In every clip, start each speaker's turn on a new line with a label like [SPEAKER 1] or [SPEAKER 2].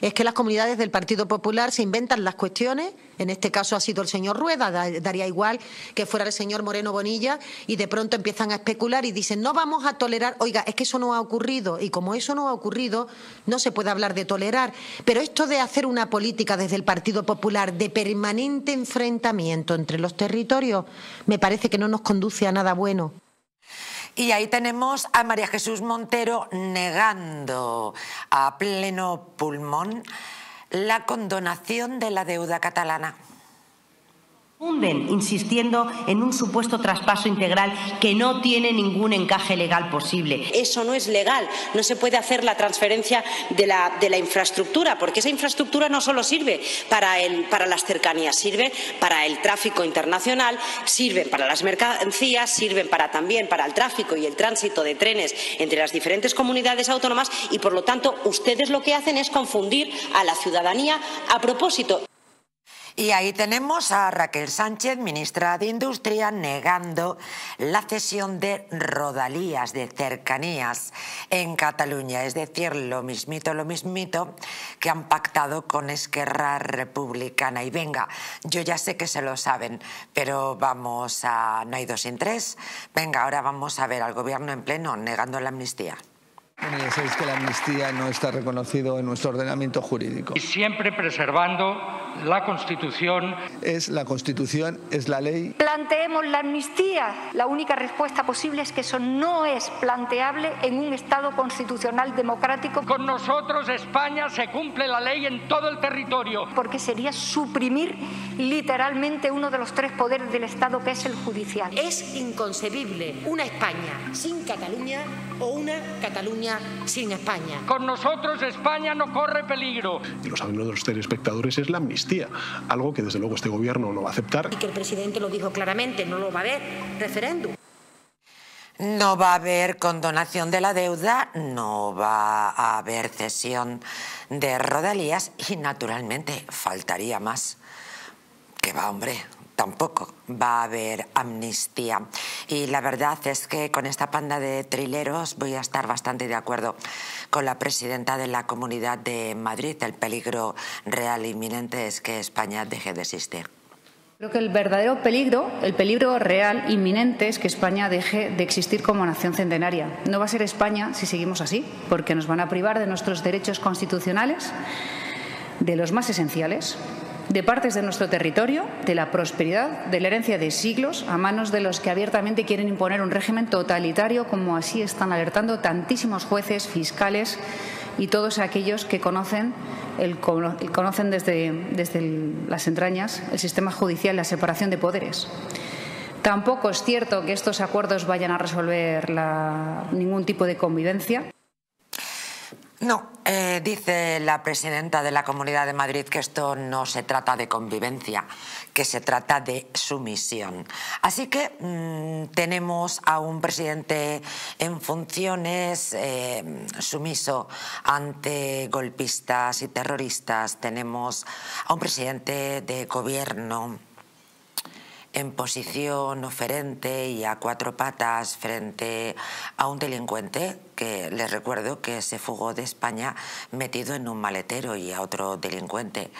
[SPEAKER 1] es que las comunidades del Partido Popular se inventan las cuestiones, en este caso ha sido el señor Rueda, daría igual que fuera el señor Moreno Bonilla, y de pronto empiezan a especular y dicen, no vamos a tolerar, oiga, es que eso no ha ocurrido, y como eso no ha ocurrido, no se puede hablar de tolerar. Pero esto de hacer una política desde el Partido Popular de permanente enfrentamiento entre los territorios, me parece que no nos conduce a nada bueno.
[SPEAKER 2] Y ahí tenemos a María Jesús Montero negando a pleno pulmón la condonación de la deuda catalana
[SPEAKER 3] insistiendo en un supuesto traspaso integral que no tiene ningún encaje legal posible.
[SPEAKER 4] Eso no es legal, no se puede hacer la transferencia de la, infraestructura, porque esa infraestructura no solo sirve para, las cercanías, sirve para el tráfico internacional, sirve para las mercancías, sirven también para el tráfico y el tránsito de trenes entre las diferentes comunidades autónomas y, por lo tanto, ustedes lo que hacen es confundir a la ciudadanía a propósito.
[SPEAKER 2] Y ahí tenemos a Raquel Sánchez, ministra de Industria, negando la cesión de rodalías, de cercanías en Cataluña. Es decir, lo mismito, lo mismito que han pactado con Esquerra Republicana. Y venga, yo ya sé que se lo saben, pero vamos a... No hay dos sin tres. Venga, ahora vamos a ver al gobierno en pleno negando la amnistía.
[SPEAKER 5] Bueno, ya sabéis que la amnistía no está reconocido en nuestro ordenamiento jurídico.
[SPEAKER 6] Y siempre preservando la Constitución.
[SPEAKER 5] Es la Constitución, es la ley.
[SPEAKER 7] Planteemos la amnistía. La única respuesta posible es que eso no es planteable en un Estado constitucional democrático.
[SPEAKER 6] Con nosotros España se cumple la ley en todo el territorio.
[SPEAKER 7] Porque sería suprimir literalmente uno de los tres poderes del Estado que es el judicial.
[SPEAKER 8] Es inconcebible una España sin Cataluña o una Cataluña sin España.
[SPEAKER 6] Con nosotros España no corre peligro.
[SPEAKER 9] Y lo saben los telespectadores, es la amnistía, algo que desde luego este gobierno no va a aceptar.
[SPEAKER 8] Y que el presidente lo dijo claramente, no lo va a haber referéndum.
[SPEAKER 2] No va a haber condonación de la deuda, no va a haber cesión de rodalías y naturalmente faltaría más. Que va, hombre, tampoco va a haber amnistía. Y la verdad es que con esta panda de trileros voy a estar bastante de acuerdo con la presidenta de la Comunidad de Madrid. El peligro real inminente es que España deje de existir.
[SPEAKER 10] Creo que el verdadero peligro, el peligro real inminente es que España deje de existir como nación centenaria. No va a ser España si seguimos así, porque nos van a privar de nuestros derechos constitucionales, de los más esenciales, de partes de nuestro territorio, de la prosperidad, de la herencia de siglos, a manos de los que abiertamente quieren imponer un régimen totalitario, como así están alertando tantísimos jueces, fiscales y todos aquellos que conocen, el, conocen desde, desde las entrañas el sistema judicial, la separación de poderes. Tampoco es cierto que estos acuerdos vayan a resolver ningún tipo de convivencia.
[SPEAKER 2] No, eh, dice la presidenta de la Comunidad de Madrid que esto no se trata de convivencia, que se trata de sumisión. Así que mm, tenemos a un presidente en funciones eh, sumiso ante golpistas y terroristas. Tenemos a un presidente de gobierno en posición oferente y a cuatro patas frente a un delincuente que les recuerdo que se fugó de España metido en un maletero y a otro delincuente,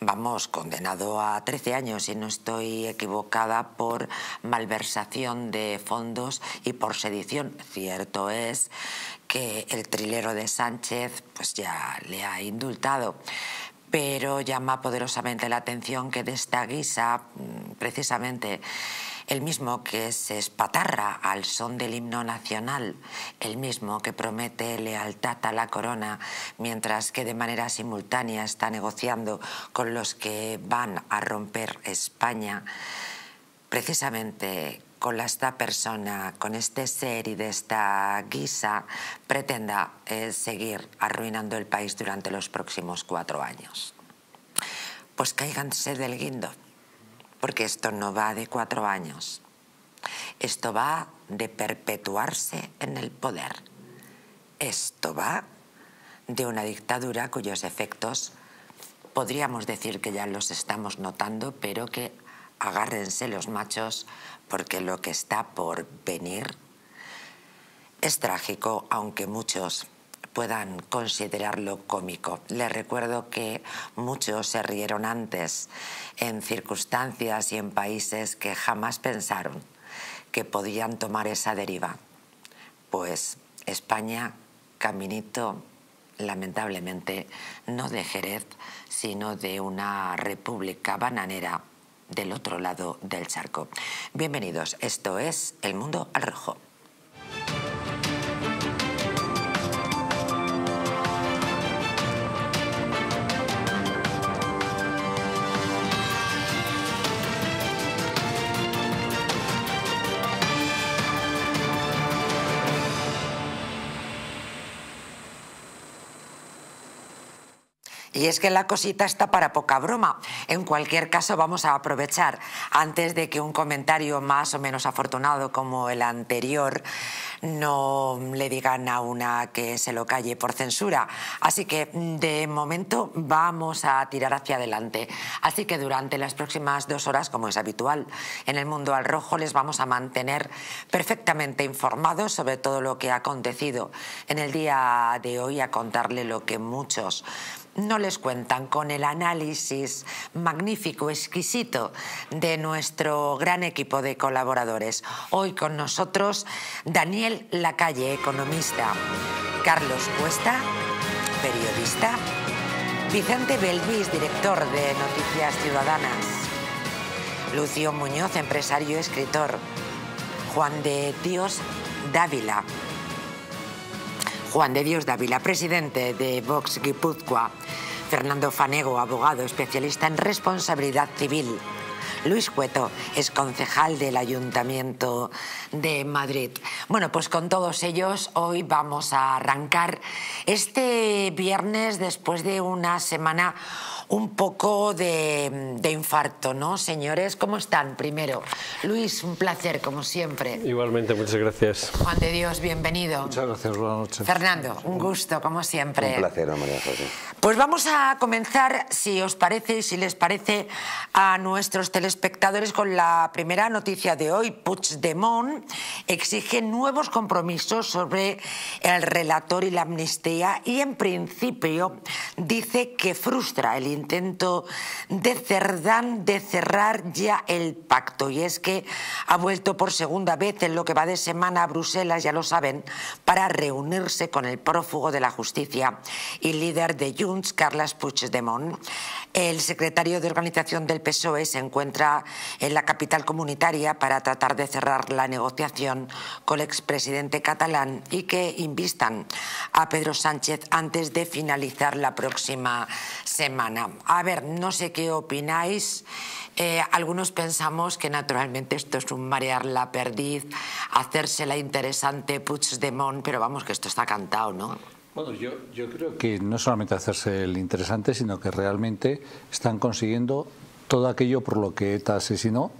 [SPEAKER 2] vamos, condenado a 13 años, si no estoy equivocada, por malversación de fondos y por sedición. Cierto es que el trilero de Sánchez pues ya le ha indultado pero llama poderosamente la atención que de esta guisa, mm, precisamente, el mismo que se espatarra al son del himno nacional, el mismo que promete lealtad a la corona, mientras que de manera simultánea está negociando con los que van a romper España, precisamente con esta persona, con este ser y de esta guisa, pretenda eh, seguir arruinando el país durante los próximos cuatro años. Pues cáiganse del guindo, porque esto no va de cuatro años. Esto va de perpetuarse en el poder. Esto va de una dictadura cuyos efectos podríamos decir que ya los estamos notando, pero que agárrense los machos porque lo que está por venir es trágico, aunque muchos puedan considerarlo cómico. Les recuerdo que muchos se rieron antes en circunstancias y en países que jamás pensaron que podían tomar esa deriva. Pues España, caminito, lamentablemente, no de Jerez, sino de una república bananera del otro lado del charco. Bienvenidos, esto es El Mundo al Rojo. Y es que la cosita está para poca broma. En cualquier caso, vamos a aprovechar, antes de que un comentario más o menos afortunado como el anterior no le digan a una que se lo calle por censura. Así que, de momento, vamos a tirar hacia adelante. Así que durante las próximas dos horas, como es habitual en el mundo al rojo, les vamos a mantener perfectamente informados sobre todo lo que ha acontecido en el día de hoy, a contarle lo que muchos no les cuentan con el análisis magnífico, exquisito de nuestro gran equipo de colaboradores. Hoy con nosotros Daniel Lacalle, economista, Carlos Cuesta, periodista, Vicente Belvis, director de Noticias Ciudadanas, Lucio Muñoz, empresario y escritor, Juan de Dios Dávila, Juan de Dios Dávila, presidente de Vox Guipúzcoa, Fernando Fanego, abogado especialista en responsabilidad civil, Luis Cueto es concejal del Ayuntamiento de Madrid. Bueno, pues con todos ellos hoy vamos a arrancar este viernes después de una semana un poco de, infarto, ¿no, señores? ¿Cómo están? Primero, Luis, un placer, como siempre.
[SPEAKER 11] Igualmente, muchas gracias.
[SPEAKER 2] Juan de Dios, bienvenido.
[SPEAKER 5] Muchas gracias, buenas noches.
[SPEAKER 2] Fernando, un gusto, como siempre.
[SPEAKER 12] Un placer, María José.
[SPEAKER 2] Pues vamos a comenzar, si os parece, si les parece, a nuestros telespectadores con la primera noticia de hoy. Puigdemont exige nuevos compromisos sobre el relator y la amnistía y, en principio, dice que frustra el intento de Cerdán de cerrar ya el pacto. Y es que ha vuelto por segunda vez en lo que va de semana a Bruselas, ya lo saben, para reunirse con el prófugo de la justicia y líder de Junts, Carles Puigdemont. El secretario de organización del PSOE se encuentra en la capital comunitaria para tratar de cerrar la negociación con el expresidente catalán y que invistan a Pedro Sánchez antes de finalizar la próxima semana. A ver, no sé qué opináis. Eh, algunos pensamos que naturalmente esto es un marear la perdiz, hacérsela interesante Puigdemont, pero vamos que esto está cantado, ¿no?
[SPEAKER 5] Bueno, yo, yo creo que no solamente hacerse el interesante, sino que realmente están consiguiendo todo aquello por lo que ETA asesinó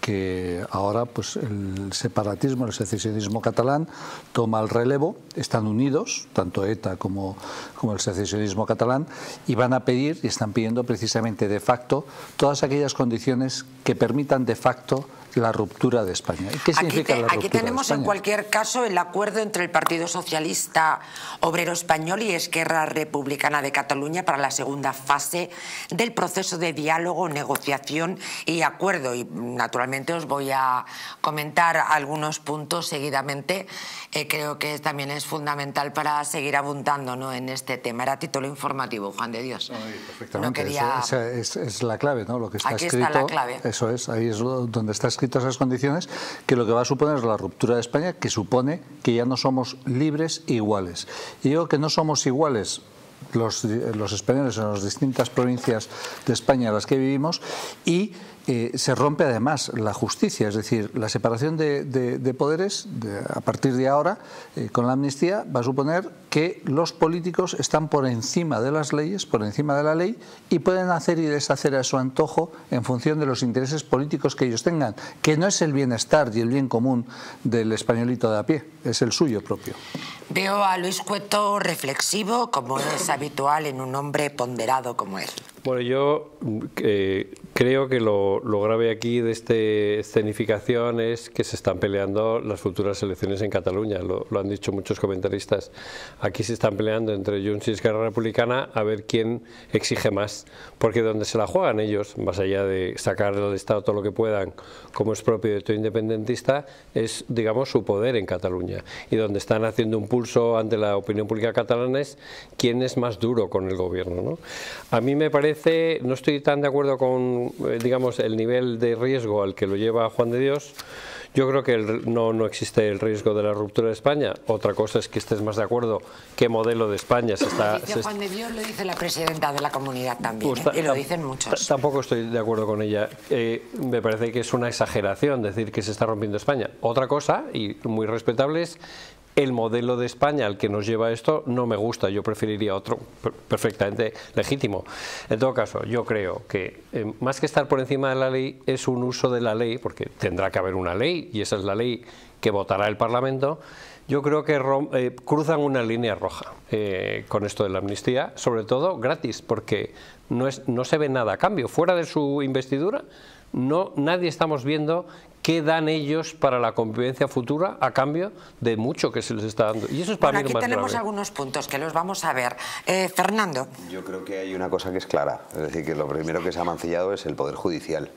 [SPEAKER 5] que ahora pues el separatismo, el secesionismo catalán toma el relevo, están unidos, tanto ETA como, como el secesionismo catalán, y van a pedir, y están pidiendo precisamente de facto, todas aquellas condiciones que permitan de facto la ruptura de España. ¿Qué significa
[SPEAKER 2] aquí,
[SPEAKER 5] la ruptura
[SPEAKER 2] aquí tenemos en cualquier caso el acuerdo entre el Partido Socialista Obrero Español y Esquerra Republicana de Cataluña para la segunda fase del proceso de diálogo, negociación y acuerdo. Y naturalmente os voy a comentar algunos puntos seguidamente. Eh, creo que también es fundamental para seguir abundando ¿no? en este tema. Era título informativo, Juan de Dios.
[SPEAKER 5] No, quería... es, la clave, ¿no? Lo que está
[SPEAKER 2] aquí
[SPEAKER 5] escrito.
[SPEAKER 2] Está la clave.
[SPEAKER 5] Eso es, ahí es donde está escrito escritas esas condiciones, que lo que va a suponer es la ruptura de España, que supone que ya no somos libres e iguales. Y digo que no somos iguales los, los españoles en las distintas provincias de España en las que vivimos y eh, se rompe además la justicia, es decir, la separación de, poderes a partir de ahora eh, con la amnistía va a suponer que los políticos están por encima de las leyes, por encima de la ley y pueden hacer y deshacer a su antojo en función de los intereses políticos que ellos tengan, que no es el bienestar y el bien común del españolito de a pie, es el suyo propio.
[SPEAKER 2] Veo a Luis Cueto reflexivo, como es habitual en un hombre ponderado como él.
[SPEAKER 11] Bueno, yo eh, Creo que lo, grave aquí de esta escenificación es que se están peleando las futuras elecciones en Cataluña. Lo, han dicho muchos comentaristas. Aquí se están peleando entre Junts y Esquerra Republicana a ver quién exige más. Porque donde se la juegan ellos, más allá de sacar del Estado todo lo que puedan, como es propio de todo independentista, es, digamos, su poder en Cataluña. Y donde están haciendo un pulso ante la opinión pública catalana es quién es más duro con el gobierno. ¿no? A mí me parece, no estoy tan de acuerdo con, eh, digamos, el nivel de riesgo al que lo lleva Juan de Dios. Yo creo que no, no existe el riesgo de la ruptura de España. Otra cosa es que estés más de acuerdo qué modelo de España se está...
[SPEAKER 2] Lo dice Juan de Dios, lo dice la presidenta de la comunidad también, pues ¿eh? y lo dicen muchos.
[SPEAKER 11] Tampoco estoy de acuerdo con ella. Eh, me parece que es una exageración decir que se está rompiendo España. Otra cosa, y muy respetable, es el modelo de España al que nos lleva esto no me gusta, yo preferiría otro perfectamente legítimo. En todo caso, yo creo que eh, más que estar por encima de la ley es un uso de la ley, porque tendrá que haber una ley y esa es la ley que votará el Parlamento. Yo creo que eh, cruzan una línea roja eh, con esto de la amnistía, sobre todo gratis, porque no, es, no se ve nada a cambio. Fuera de su investidura, no, nadie estamos viendo qué dan ellos para la convivencia futura a cambio de mucho que se les está dando. Y eso es para
[SPEAKER 2] aquí tenemos algunos puntos que los vamos a ver. Eh, Fernando.
[SPEAKER 12] Yo creo que hay una cosa que es clara, es decir, que lo primero que se ha mancillado es el Poder Judicial.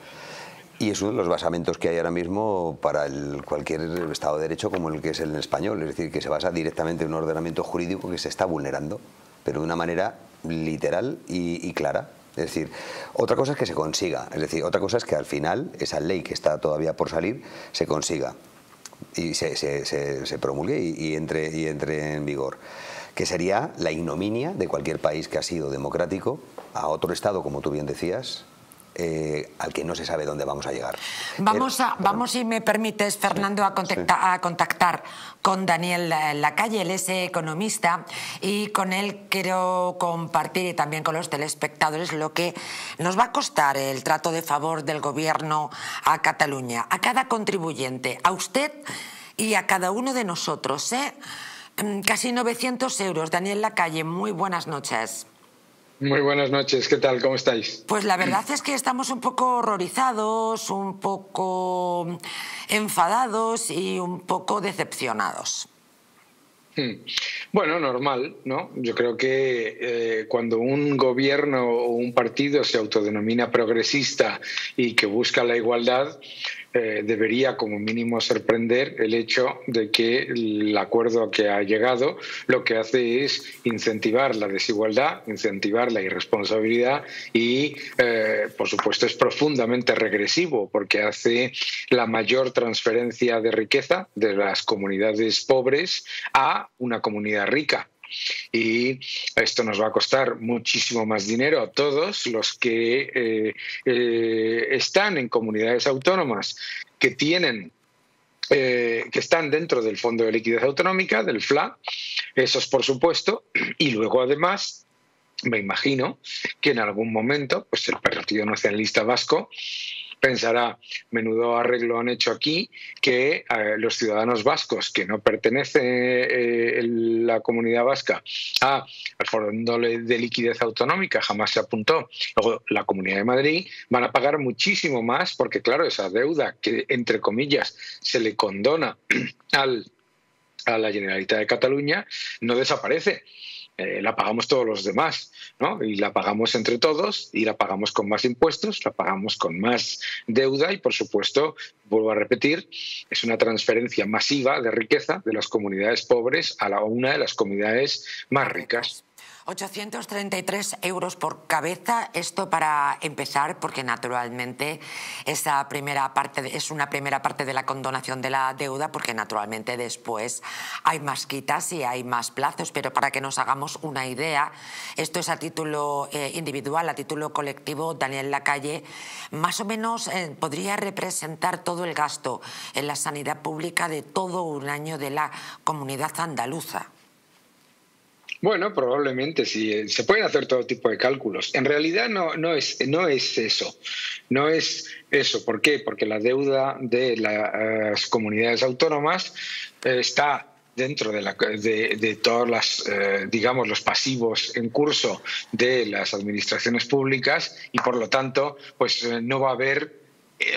[SPEAKER 12] Y es uno de los basamentos que hay ahora mismo para el, cualquier Estado de Derecho como el que es el español, es decir, que se basa directamente en un ordenamiento jurídico que se está vulnerando, pero de una manera literal y clara. Es decir, otra cosa es que se consiga, es decir, otra cosa es que al final esa ley que está todavía por salir se consiga y se, se, promulgue y, entre, y entre en vigor, que sería la ignominia de cualquier país que ha sido democrático a otro Estado, como tú bien decías, eh, al que no se sabe dónde vamos a llegar.
[SPEAKER 2] Vamos, a, vamos si me permites, Fernando, a, a contactar con Daniel Lacalle, él es economista, y con él quiero compartir y también con los telespectadores lo que nos va a costar el trato de favor del Gobierno a Cataluña, a cada contribuyente, a usted y a cada uno de nosotros. ¿eh? Mm, casi 900 euros. Daniel Lacalle, muy buenas noches.
[SPEAKER 13] Muy buenas noches, ¿qué tal? ¿Cómo estáis?
[SPEAKER 2] Pues la verdad es que estamos un poco horrorizados, un poco enfadados y un poco decepcionados.
[SPEAKER 13] Hmm. Bueno, normal, ¿no? Yo creo que eh, cuando un gobierno o un partido se autodenomina progresista y que busca la igualdad, eh, debería como mínimo sorprender el hecho de que el acuerdo que ha llegado lo que hace es incentivar la desigualdad, incentivar la irresponsabilidad y, eh, por supuesto, es profundamente regresivo porque hace la mayor transferencia de riqueza de las comunidades pobres a una comunidad rica y esto nos va a costar muchísimo más dinero a todos los que eh, eh, están en comunidades autónomas que tienen eh, que están dentro del Fondo de Liquidez Autonómica, del FLA, esos por supuesto, y luego además me imagino que en algún momento pues el Partido Nacionalista Vasco pensará, menudo arreglo han hecho aquí, que eh, los ciudadanos vascos que no pertenecen eh, la comunidad vasca a, al Fondo de Liquidez Autonómica, jamás se apuntó, luego la Comunidad de Madrid, van a pagar muchísimo más porque, claro, esa deuda que, entre comillas, se le condona al, a la Generalitat de Cataluña, no desaparece. Eh, la pagamos todos los demás, ¿no? Y la pagamos entre todos y la pagamos con más impuestos, la pagamos con más deuda y, por supuesto, vuelvo a repetir, es una transferencia masiva de riqueza de las comunidades pobres a una de las comunidades más ricas.
[SPEAKER 2] 833 euros por cabeza, esto para empezar, porque naturalmente esa primera parte es una primera parte de la condonación de la deuda, porque naturalmente después hay más quitas y hay más plazos, pero para que nos hagamos una idea, esto es a título eh, individual, a título colectivo, Daniel Lacalle, más o menos eh, podría representar todo el gasto en la sanidad pública de todo un año de la comunidad andaluza.
[SPEAKER 13] Bueno, probablemente sí. Eh, se pueden hacer todo tipo de cálculos. En realidad no, no, es, no es eso. No es eso. ¿Por qué? Porque la deuda de las comunidades autónomas eh, está dentro de, la, de, todos las, eh, digamos, los pasivos en curso de las administraciones públicas y por lo tanto, pues eh, no va a haber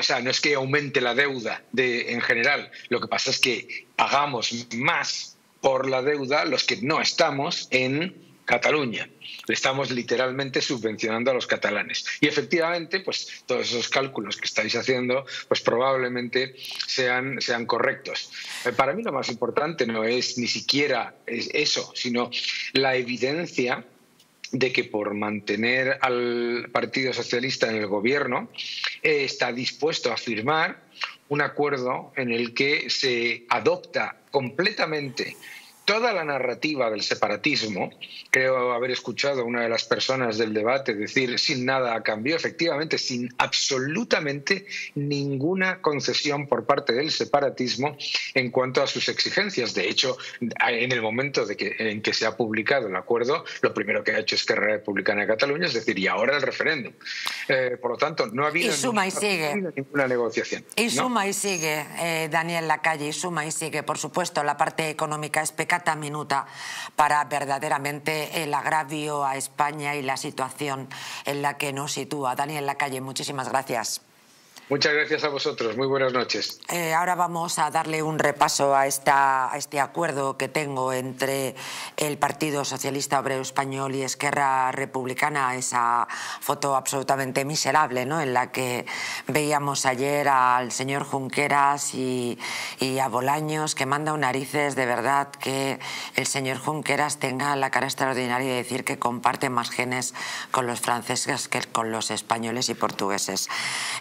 [SPEAKER 13] o sea, no es que aumente la deuda de, en general, lo que pasa es que pagamos más por la deuda los que no estamos en Cataluña. Le estamos literalmente subvencionando a los catalanes. Y efectivamente, pues todos esos cálculos que estáis haciendo, pues probablemente sean, sean correctos. Eh, para mí lo más importante no es ni siquiera eso, sino la evidencia de que por mantener al Partido Socialista en el gobierno eh, está dispuesto a firmar un acuerdo en el que se adopta completamente toda la narrativa del separatismo, creo haber escuchado a una de las personas del debate decir sin nada a cambio, efectivamente, sin absolutamente ninguna concesión por parte del separatismo en cuanto a sus exigencias. De hecho, en el momento de que, en que se ha publicado el acuerdo, lo primero que ha hecho es que Republicana de Cataluña, es decir, y ahora el referéndum. Eh, por lo tanto, no ha habido, ninguna, negociación.
[SPEAKER 2] Y suma y sigue, eh, Daniel Lacalle, y suma y sigue, por supuesto, la parte económica es pecado minuta para verdaderamente el agravio a España y la situación en la que nos sitúa. Daniel Lacalle, muchísimas gracias.
[SPEAKER 13] Muchas gracias a vosotros. Muy buenas noches.
[SPEAKER 2] Eh, ahora vamos a darle un repaso a, esta, a este acuerdo que tengo entre el Partido Socialista Obrero Español y Esquerra Republicana, esa foto absolutamente miserable ¿no? en la que veíamos ayer al señor Junqueras y, y a Bolaños, que manda un narices de verdad que el señor Junqueras tenga la cara extraordinaria de decir que comparte más genes con los franceses que con los españoles y portugueses.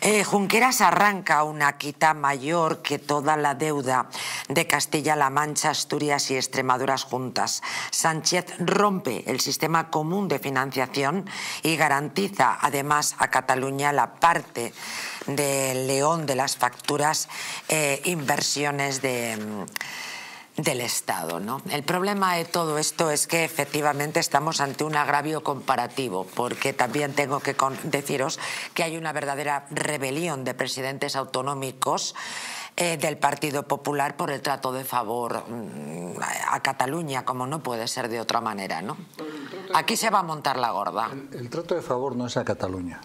[SPEAKER 2] Eh, Junqueras arranca una quita mayor que toda la deuda de Castilla-La Mancha, Asturias y Extremadura juntas. Sánchez rompe el sistema común de financiación y garantiza además a Cataluña la parte del león de las facturas e inversiones de del Estado. ¿no? El problema de todo esto es que efectivamente estamos ante un agravio comparativo, porque también tengo que deciros que hay una verdadera rebelión de presidentes autonómicos eh, del Partido Popular por el trato de favor mm, a Cataluña, como no puede ser de otra manera. ¿no? Aquí se va a montar la gorda.
[SPEAKER 5] el trato de favor no es a Cataluña.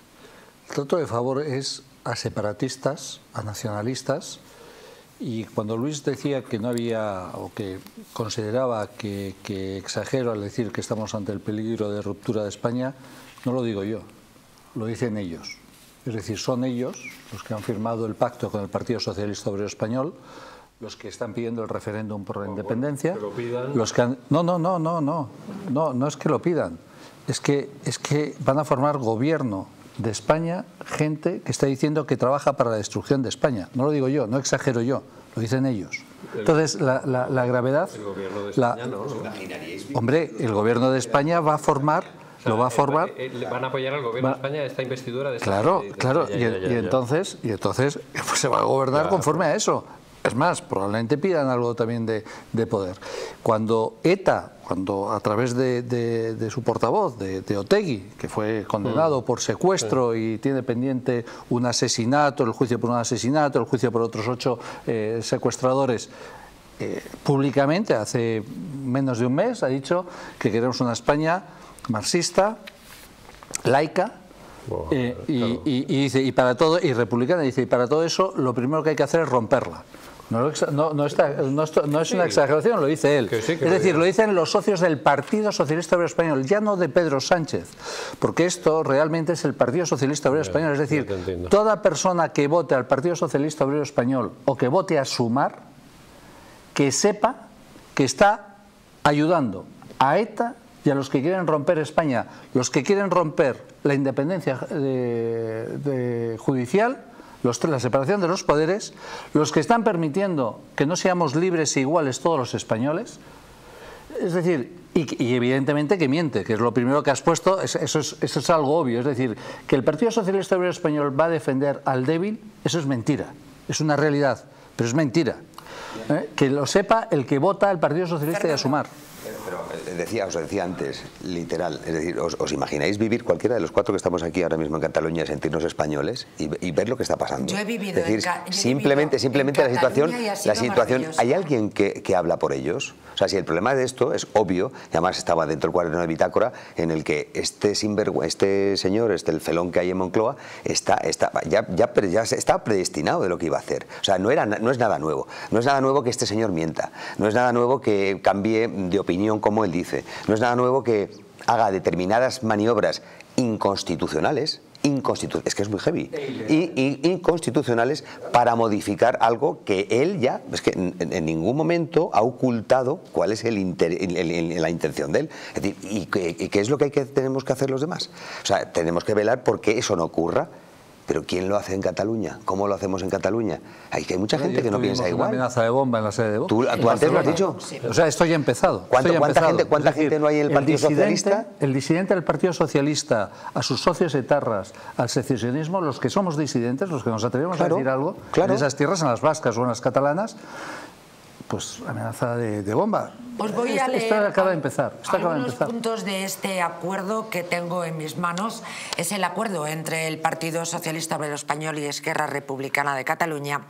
[SPEAKER 5] El trato de favor es a separatistas, a nacionalistas, y cuando Luis decía que no había, o que consideraba que, exagero al decir que estamos ante el peligro de ruptura de España, no lo digo yo, lo dicen ellos. Es decir, son ellos los que han firmado el pacto con el Partido Socialista Obrero Español, los que están pidiendo el referéndum por la independencia, los que no, no, no, no, no, no, no es que lo pidan, es que es que van a formar gobierno de España gente que está diciendo que trabaja para la destrucción de España. No lo digo yo, no exagero yo, lo dicen ellos. Entonces, la, la, gravedad... El gobierno de España no. Hombre, el gobierno de España va a formar... lo va a formar.
[SPEAKER 11] Eh, eh, van a apoyar al gobierno de España esta investidura de
[SPEAKER 5] Claro, claro. y, entonces, y entonces pues se va a gobernar conforme a eso. Es más, probablemente pidan algo también de, de poder. Cuando ETA cuando a través de, su portavoz, de, Otegui, que fue condenado mm. por secuestro y tiene pendiente un asesinato, el juicio por un asesinato, el juicio por otros ocho eh, secuestradores, eh, públicamente, hace menos de un mes, ha dicho que queremos una España marxista, laica, eh, y, dice, y para todo, y republicana, dice, y para todo eso lo primero que hay que hacer es romperla. No, no, está, no, es una exageración, lo dice él. es decir, lo dicen los socios del Partido Socialista Obrero Español, ya no de Pedro Sánchez, porque esto realmente es el Partido Socialista Obrero Español. Es decir, toda persona que vote al Partido Socialista Obrero Español o que vote a Sumar, que sepa que está ayudando a ETA y a los que quieren romper España, los que quieren romper la independencia de, judicial la separación de los poderes, los que están permitiendo que no seamos libres e iguales todos los españoles. Es decir, y, evidentemente que miente, que es lo primero que has puesto, eso es, eso es algo obvio. Es decir, que el Partido Socialista Obrero Español va a defender al débil, eso es mentira, es una realidad, pero es mentira. ¿Eh? Que lo sepa el que vota al Partido Socialista y a sumar.
[SPEAKER 12] Pero eh, decía, os decía antes, literal, es decir, os, imagináis vivir cualquiera de los cuatro que estamos aquí ahora mismo en Cataluña, sentirnos españoles y, ver lo que está pasando.
[SPEAKER 2] Yo he vivido
[SPEAKER 12] es decir, simplemente, simplemente la situación, la situación, ¿hay alguien que, que, habla por ellos? Sea, si el problema de esto es obvio, además estaba dentro del cuaderno de bitácora, en el que este este señor, este el felón que hay en Moncloa, está, ya, ya, predestinado de lo que iba a hacer. O sea, no, era, no es nada nuevo. No es nada nuevo que este señor mienta. No es nada nuevo que cambie de opinión como él dice. No es nada nuevo que haga determinadas maniobras inconstitucionales, es que es muy heavy, y, inconstitucionales para modificar algo que él ya, es que en, ningún momento ha ocultado cuál es el, la intención de él. ¿y qué, y qué es lo que, hay que tenemos que hacer los demás? O sea, tenemos que velar porque eso no ocurra pero ¿quién lo hace en Cataluña? ¿Cómo lo hacemos en Cataluña? Hay que hay mucha gente que no piensa igual.
[SPEAKER 5] Una amenaza de bomba en la sede de Vox.
[SPEAKER 12] ¿Tú, antes lo has dicho?
[SPEAKER 5] O sea, esto ya ha empezado.
[SPEAKER 12] ¿Cuánta, Gente, ¿Cuánta gente no hay en el Partido Socialista?
[SPEAKER 5] El disidente del Partido Socialista, a sus socios etarras, al secesionismo, los que somos disidentes, los que nos atrevemos a decir algo, en esas tierras, en las vascas o en las catalanas, pues amenaza de, bomba.
[SPEAKER 2] Os voy a leer
[SPEAKER 5] esto acaba de empezar.
[SPEAKER 2] algunos puntos de este acuerdo que tengo en mis manos. Es el acuerdo entre el Partido Socialista Obrero Español y Esquerra Republicana de Cataluña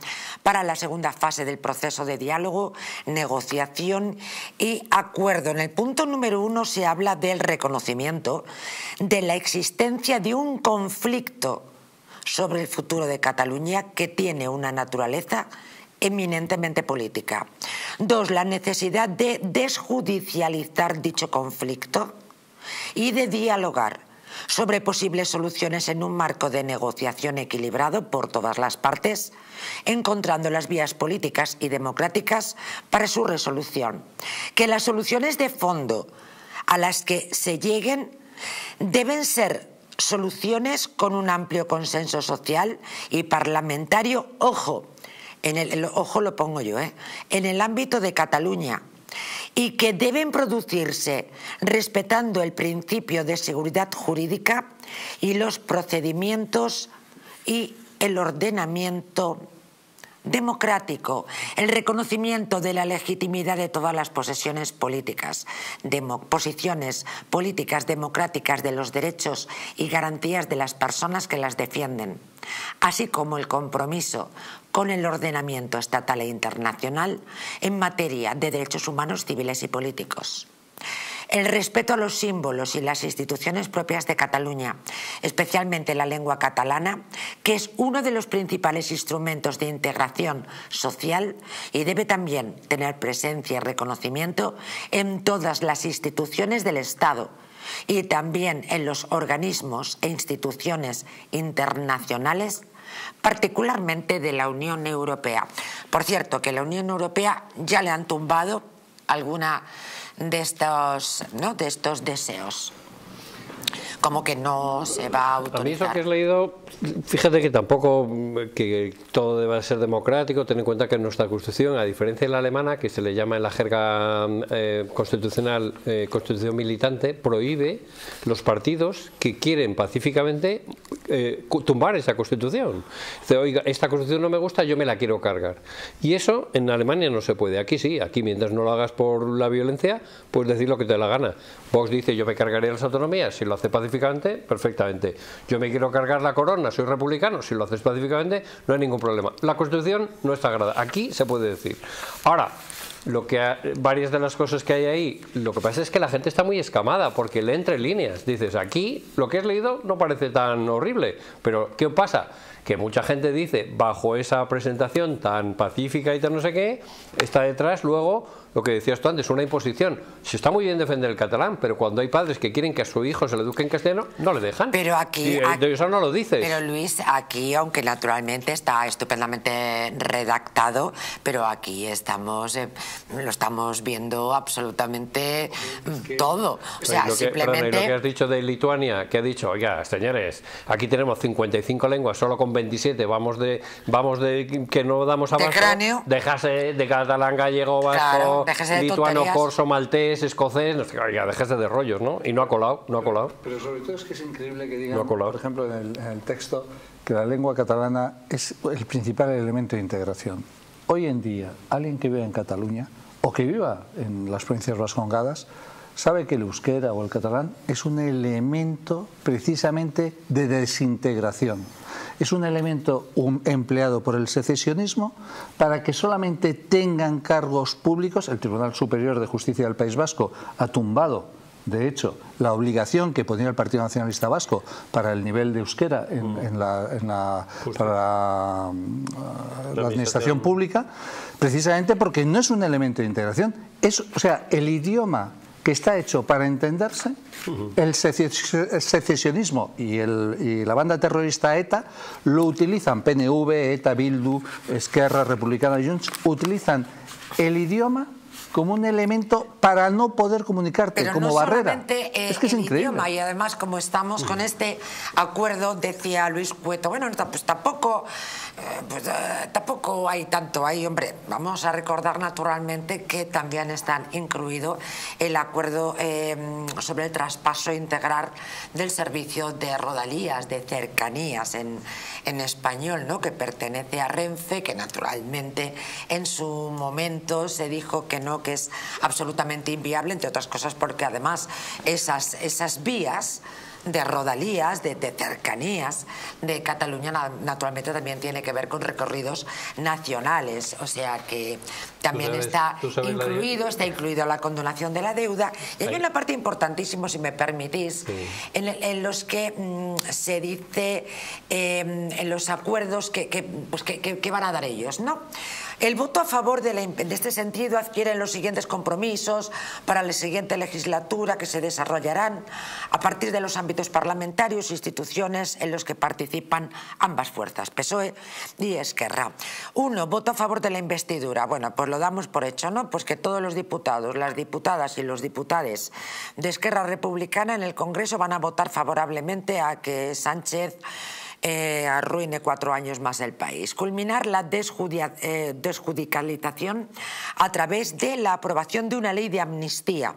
[SPEAKER 2] para la segunda fase del proceso de diálogo, negociación y acuerdo. En el punto número uno se habla del reconocimiento de la existencia de un conflicto sobre el futuro de Cataluña que tiene una naturaleza eminentemente política. Dos, la necesidad de desjudicializar dicho conflicto y de dialogar sobre posibles soluciones en un marco de negociación equilibrado por todas las partes, encontrando las vías políticas y democráticas para su resolución. Que las soluciones de fondo a las que se lleguen deben ser soluciones con un amplio consenso social y parlamentario, ojo, en el, ojo lo pongo yo, ¿eh? en el ámbito de Cataluña y que deben producirse respetando el principio de seguridad jurídica y los procedimientos y el ordenamiento democrático, el reconocimiento de la legitimidad de todas las posesiones políticas, posiciones políticas democráticas de los derechos y garantías de las personas que las defienden, así como el compromiso con el ordenamiento estatal e internacional en materia de derechos humanos civiles y políticos el respeto a los símbolos y las instituciones propias de Cataluña, especialmente la lengua catalana, que es uno de los principales instrumentos de integración social y debe también tener presencia y reconocimiento en todas las instituciones del Estado y también en los organismos e instituciones internacionales particularmente de la Unión Europea. Por cierto, que la Unión Europea ya le han tumbado alguna de estos, ¿no? de estos deseos como que no se va a autorizar.
[SPEAKER 11] A mí eso que has leído, fíjate que tampoco que todo debe ser democrático, ten en cuenta que nuestra Constitución, a diferencia de la alemana, que se le llama en la jerga eh, constitucional eh, Constitución militante, prohíbe los partidos que quieren pacíficamente eh, tumbar esa Constitución. Dice, oiga, esta Constitución no me gusta, yo me la quiero cargar. Y eso en Alemania no se puede. Aquí sí, aquí mientras no lo hagas por la violencia, puedes decir lo que te la gana. Vox dice, yo me cargaré las autonomías, si lo hace pacíficamente perfectamente. Yo me quiero cargar la corona, soy republicano, si lo haces pacíficamente, no hay ningún problema. La Constitución no está sagrada. Aquí se puede decir. Ahora, lo que varias de las cosas que hay ahí, lo que pasa es que la gente está muy escamada porque lee entre líneas. Dices, aquí lo que has leído no parece tan horrible, pero ¿qué pasa? Que mucha gente dice, bajo esa presentación tan pacífica y tan no sé qué, está detrás luego lo que decías tú antes, una imposición. Si está muy bien defender el catalán, pero cuando hay padres que quieren que a su hijo se le eduque en castellano, no le dejan.
[SPEAKER 2] Pero aquí,
[SPEAKER 11] eh, eso no lo dices.
[SPEAKER 2] Pero Luis, aquí, aunque naturalmente está estupendamente redactado, pero aquí estamos, eh, lo estamos viendo absolutamente mm, todo. O sea,
[SPEAKER 11] lo
[SPEAKER 2] que, simplemente.
[SPEAKER 11] lo que has dicho de Lituania, que ha dicho, oiga, señores, aquí tenemos 55 lenguas, solo con 27, vamos de, vamos de que no damos abasto.
[SPEAKER 2] De cráneo.
[SPEAKER 11] Dejase de catalán, gallego, vasco lituano, corso, maltés, escocés, no sé, oiga, déjese de rollos, ¿no? Y no ha colado, no ha colado.
[SPEAKER 5] Pero, sobre todo es que es increíble que digan, por ejemplo, en el, texto, que la lengua catalana es el principal elemento de integración. Hoy en día, alguien que vive en Cataluña o que viva en las provincias vascongadas, sabe que el euskera o el catalán es un elemento precisamente de desintegración. Es un elemento empleado por el secesionismo para que solamente tengan cargos públicos. El Tribunal Superior de Justicia del País Vasco ha tumbado de hecho, la obligación que ponía el Partido Nacionalista Vasco para el nivel de euskera en, la, para la, administración pública, precisamente porque no es un elemento de integración. Es, o sea, el idioma que está hecho para entenderse, el secesionismo y, y, la banda terrorista ETA lo utilizan, PNV, ETA, Bildu, Esquerra Republicana Junts, utilizan el idioma como un elemento para no poder comunicarte
[SPEAKER 2] Pero
[SPEAKER 5] como
[SPEAKER 2] no
[SPEAKER 5] barrera.
[SPEAKER 2] Eh, es que es increíble. Idioma, y además como estamos con este acuerdo, decía Luis Cueto, bueno, pues tampoco eh, pues eh, tampoco hay tanto ahí, hombre. Vamos a recordar naturalmente que también están incluido el acuerdo eh, sobre el traspaso integral del servicio de rodalías, de cercanías en, en español, ¿no? que pertenece a Renfe, que naturalmente en su momento se dijo que no, que es absolutamente inviable, entre otras cosas porque además esas, esas vías de rodalías, de, cercanías de Cataluña, naturalmente también tiene que ver con recorridos nacionales, o sea que también está incluido, está incluido la condonación de la deuda. Y hay una parte importantísima, si me permitís, en, los que mm, se dice em, en los acuerdos que, que, pues que, van a dar ellos, ¿no? El voto a favor de, de, este sentido adquiere los siguientes compromisos para la siguiente legislatura que se desarrollarán a partir de los ámbitos parlamentarios e instituciones en los que participan ambas fuerzas, PSOE y Esquerra. Uno, voto a favor de la investidura. Bueno, pues lo damos por hecho, ¿no? Pues que todos los diputados, las diputadas y los diputados de Esquerra Republicana en el Congreso van a votar favorablemente a que Sánchez eh, arruine cuatro años más el país. Culminar la eh, desjudicialización a través de la aprobación de una ley de amnistía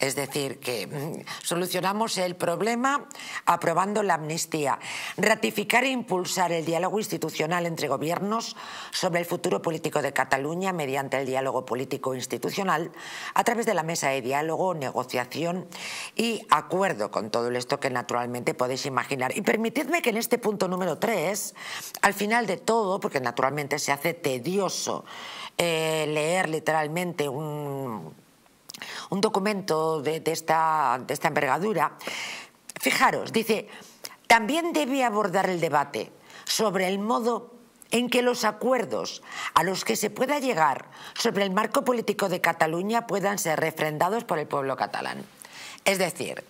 [SPEAKER 2] es decir, que mm, solucionamos el problema aprobando la amnistía. Ratificar e impulsar el diálogo institucional entre gobiernos sobre el futuro político de Cataluña mediante el diálogo político institucional a través de la mesa de diálogo, negociación y acuerdo con todo esto que naturalmente podéis imaginar. Y permitidme que en este punto número tres, al final de todo, porque naturalmente se hace tedioso eh, leer literalmente un un documento de, esta, de esta envergadura, fijaros, dice, también debe abordar el debate sobre el modo en que los acuerdos a los que se pueda llegar sobre el marco político de Cataluña puedan ser refrendados por el pueblo catalán. Es decir,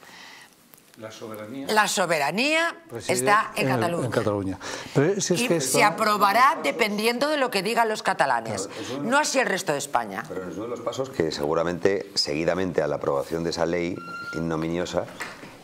[SPEAKER 5] la soberanía,
[SPEAKER 2] la soberanía está en,
[SPEAKER 5] Cataluña.
[SPEAKER 2] y se aprobará dependiendo de lo que digan los catalanes, no así el resto de España.
[SPEAKER 12] Pero es uno de los pasos que seguramente, seguidamente a la aprobación de esa ley ignominiosa,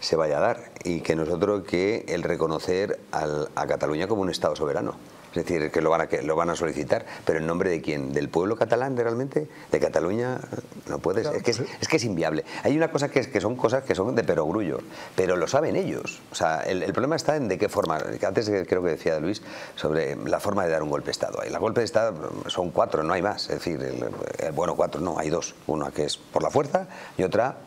[SPEAKER 12] se vaya a dar y que nosotros que el reconocer a Cataluña como un Estado soberano. Es decir, que lo van a, que lo van a solicitar, pero en nombre de quién? ¿Del pueblo catalán realmente? ¿De Cataluña? No puedes, es, que es, que es inviable. Hay una cosa que, es, que son cosas que son de perogrullo, pero lo saben ellos. O sea, el, problema está en de qué forma. Antes creo que decía Luis sobre la forma de dar un golpe de Estado. El golpe de Estado son cuatro, no hay más. Es decir, el, bueno, cuatro, no, hay dos. Una que es por la fuerza y otra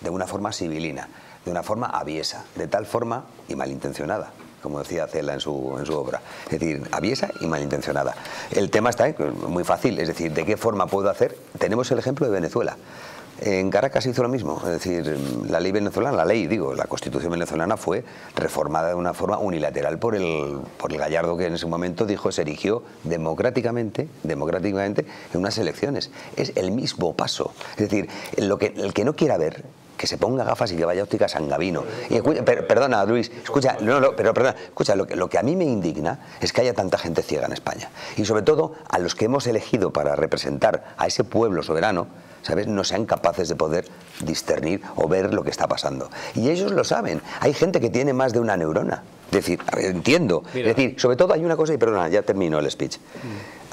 [SPEAKER 12] de una forma civilina, de una forma aviesa, de tal forma y malintencionada como decía Cela en su, en su obra. Es decir, aviesa y malintencionada. El tema está muy fácil, es decir, ¿de qué forma puedo hacer? Tenemos el ejemplo de Venezuela. En Caracas se hizo lo mismo, es decir, la ley venezolana, la ley, digo, la constitución venezolana fue reformada de una forma unilateral por el, por el gallardo que en ese momento dijo se erigió democráticamente, democráticamente en unas elecciones. Es el mismo paso. Es decir, lo que, el que no quiera ver que se ponga gafas y que vaya a óptica San Gavino. Y, perdona, Luis, escucha, no, pero perdona, escucha, lo que, lo que a mí me indigna es que haya tanta gente ciega en España. Y sobre todo a los que hemos elegido para representar a ese pueblo soberano, ¿sabes? No sean capaces de poder discernir o ver lo que está pasando. Y ellos lo saben. Hay gente que tiene más de una neurona. Es decir, entiendo. Es decir, sobre todo hay una cosa, y perdona, ya termino el speech.